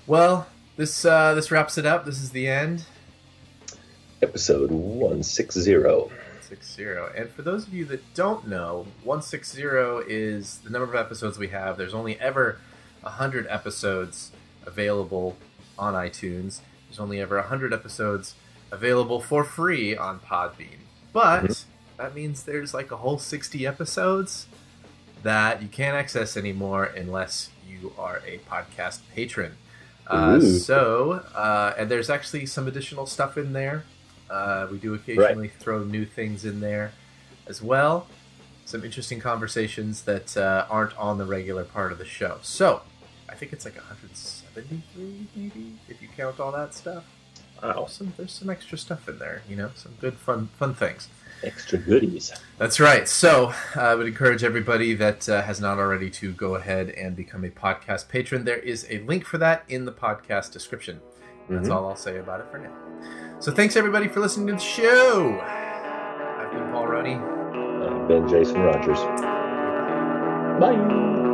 Speaker 1: Well, this uh, this wraps it up. This is the end.
Speaker 2: Episode one six zero.
Speaker 1: Six zero. And for those of you that don't know, one six zero is the number of episodes we have. There's only ever hundred episodes available on iTunes. There's only ever hundred episodes available for free on Podbean. But mm-hmm. that means there's like a whole sixty episodes that you can't access anymore unless you are a podcast patron. Uh, so, uh, and there's actually some additional stuff in there. Uh, we do occasionally right. throw new things in there as well. Some interesting conversations that uh, aren't on the regular part of the show. So, I think it's like 173, maybe, if you count all that stuff.
Speaker 2: Wow.
Speaker 1: Some, there's some extra stuff in there, you know, some good, fun, fun things
Speaker 2: extra goodies.
Speaker 1: That's right. So uh, I would encourage everybody that uh, has not already to go ahead and become a podcast patron. There is a link for that in the podcast description. That's mm-hmm. all I'll say about it for now. So thanks everybody for listening to the show. I've been Paul Rhoney.
Speaker 2: I've been Jason Rogers. Bye.